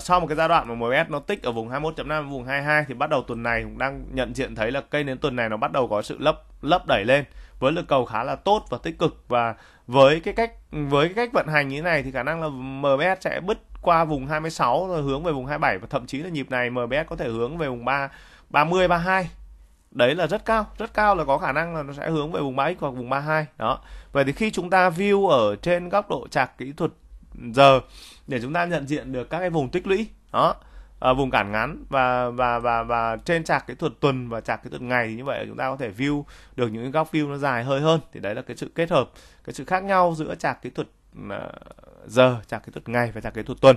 sau một cái giai đoạn mà MBS nó tích ở vùng 21.5 vùng 22 thì bắt đầu tuần này cũng đang nhận diện thấy là cây đến tuần này nó bắt đầu có sự lấp lấp đẩy lên với lực cầu khá là tốt và tích cực. Và với cái cách, với cái cách vận hành như thế này thì khả năng là MBS sẽ bứt qua vùng 26 rồi hướng về vùng 27 và thậm chí là nhịp này MBS có thể hướng về vùng 3 30 32 đấy là rất cao rất cao là có khả năng là nó sẽ hướng về vùng 3x hoặc vùng 32 đó. Vậy thì khi chúng ta view ở trên góc độ chạc kỹ thuật giờ để chúng ta nhận diện được các cái vùng tích lũy đó à, vùng cản ngắn và và và và trên chạc kỹ thuật tuần và chạc kỹ thuật ngày thì như vậy chúng ta có thể view được những cái góc view nó dài hơi hơn. Thì đấy là cái sự kết hợp cái sự khác nhau giữa chạc kỹ thuật à, giờ chạc kỹ thuật ngày và chạc kỹ thuật tuần.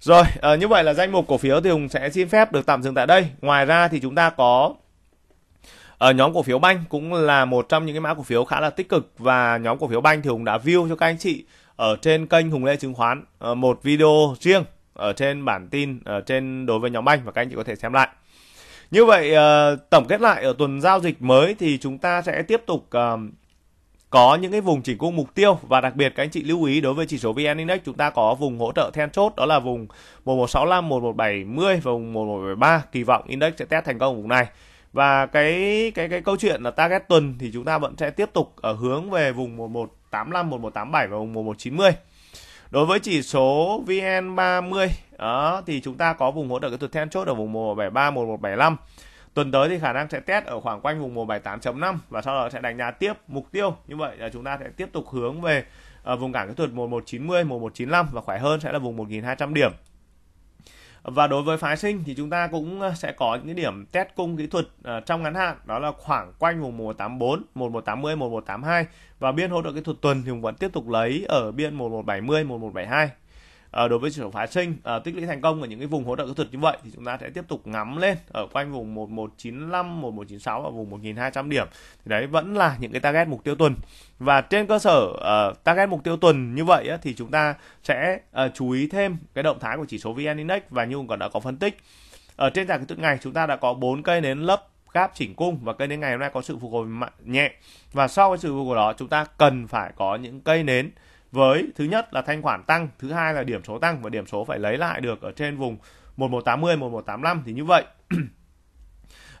Rồi à, như vậy là danh mục cổ phiếu thì hùng sẽ xin phép được tạm dừng tại đây. Ngoài ra thì chúng ta có ở nhóm cổ phiếu banh cũng là một trong những cái mã cổ phiếu khá là tích cực và nhóm cổ phiếu banh thì hùng đã view cho các anh chị ở trên kênh hùng lê chứng khoán ờ, một video riêng ở trên bản tin ở trên đối với nhóm banh và các anh chị có thể xem lại. Như vậy tổng kết lại ở tuần giao dịch mới thì chúng ta sẽ tiếp tục có những cái vùng chỉnh cung mục tiêu và đặc biệt các anh chị lưu ý đối với chỉ số VN Index chúng ta có vùng hỗ trợ then chốt đó là vùng 1165, 1170 và vùng 1173 kỳ vọng index sẽ test thành công vùng này và cái cái cái câu chuyện là target tuần thì chúng ta vẫn sẽ tiếp tục ở hướng về vùng 1185, 1187 và vùng 1190 đối với chỉ số VN30 đó thì chúng ta có vùng hỗ trợ kỹ thuật then chốt ở vùng 1173, 1175 tuần tới thì khả năng sẽ test ở khoảng quanh vùng 178.5 và sau đó sẽ đánh giá tiếp mục tiêu. Như vậy là chúng ta sẽ tiếp tục hướng về ở vùng cản kỹ thuật 1190 1195 và khỏe hơn sẽ là vùng 1200 điểm và đối với phái sinh thì chúng ta cũng ờ, sẽ có những cái điểm test cung kỹ thuật ờ, trong ngắn hạn. Đó là khoảng quanh vùng 1184, 1180, 1182 và biên hỗ trợ kỹ thuật tuần thì cũng vẫn tiếp tục lấy ở biên 1170, 1172 à, đối với chỉ số phái sinh à, tích lũy thành công ở những cái vùng hỗ trợ kỹ thuật như vậy thì chúng ta sẽ tiếp tục ngắm lên ở quanh vùng 1195, 1196 và vùng 1200 điểm. Thì đấy vẫn là những cái target mục tiêu tuần. Và trên cơ sở uh, target mục tiêu tuần như vậy á, thì chúng ta sẽ uh, chú ý thêm cái động thái của chỉ số VN Index và như còn đã có phân tích. Ở trên dạng kỹ thuật ngày chúng ta đã có bốn cây nến lấp gáp chỉnh cung và cây nến ngày hôm nay có sự phục hồi nhẹ. Và sau cái sự phục hồi đó chúng ta cần phải có những cây nến với thứ nhất là thanh khoản tăng, thứ hai là điểm số tăng và điểm số phải lấy lại được ở trên vùng 1180, 1185 thì như vậy. Ở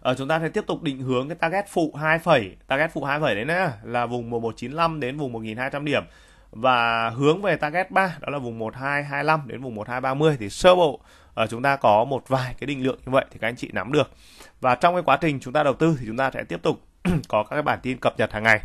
ờ, chúng ta sẽ tiếp tục định hướng cái target phụ 2 phẩy, target phụ 2 phẩy đấy nè là vùng 1195 đến vùng 1200 điểm. Và hướng về target 3 đó là vùng 1225 đến vùng 1230 thì sơ bộ ở chúng ta có một vài cái định lượng như vậy thì các anh chị nắm được. Và trong cái quá trình chúng ta đầu tư thì chúng ta sẽ tiếp tục có các cái bản tin cập nhật hàng ngày.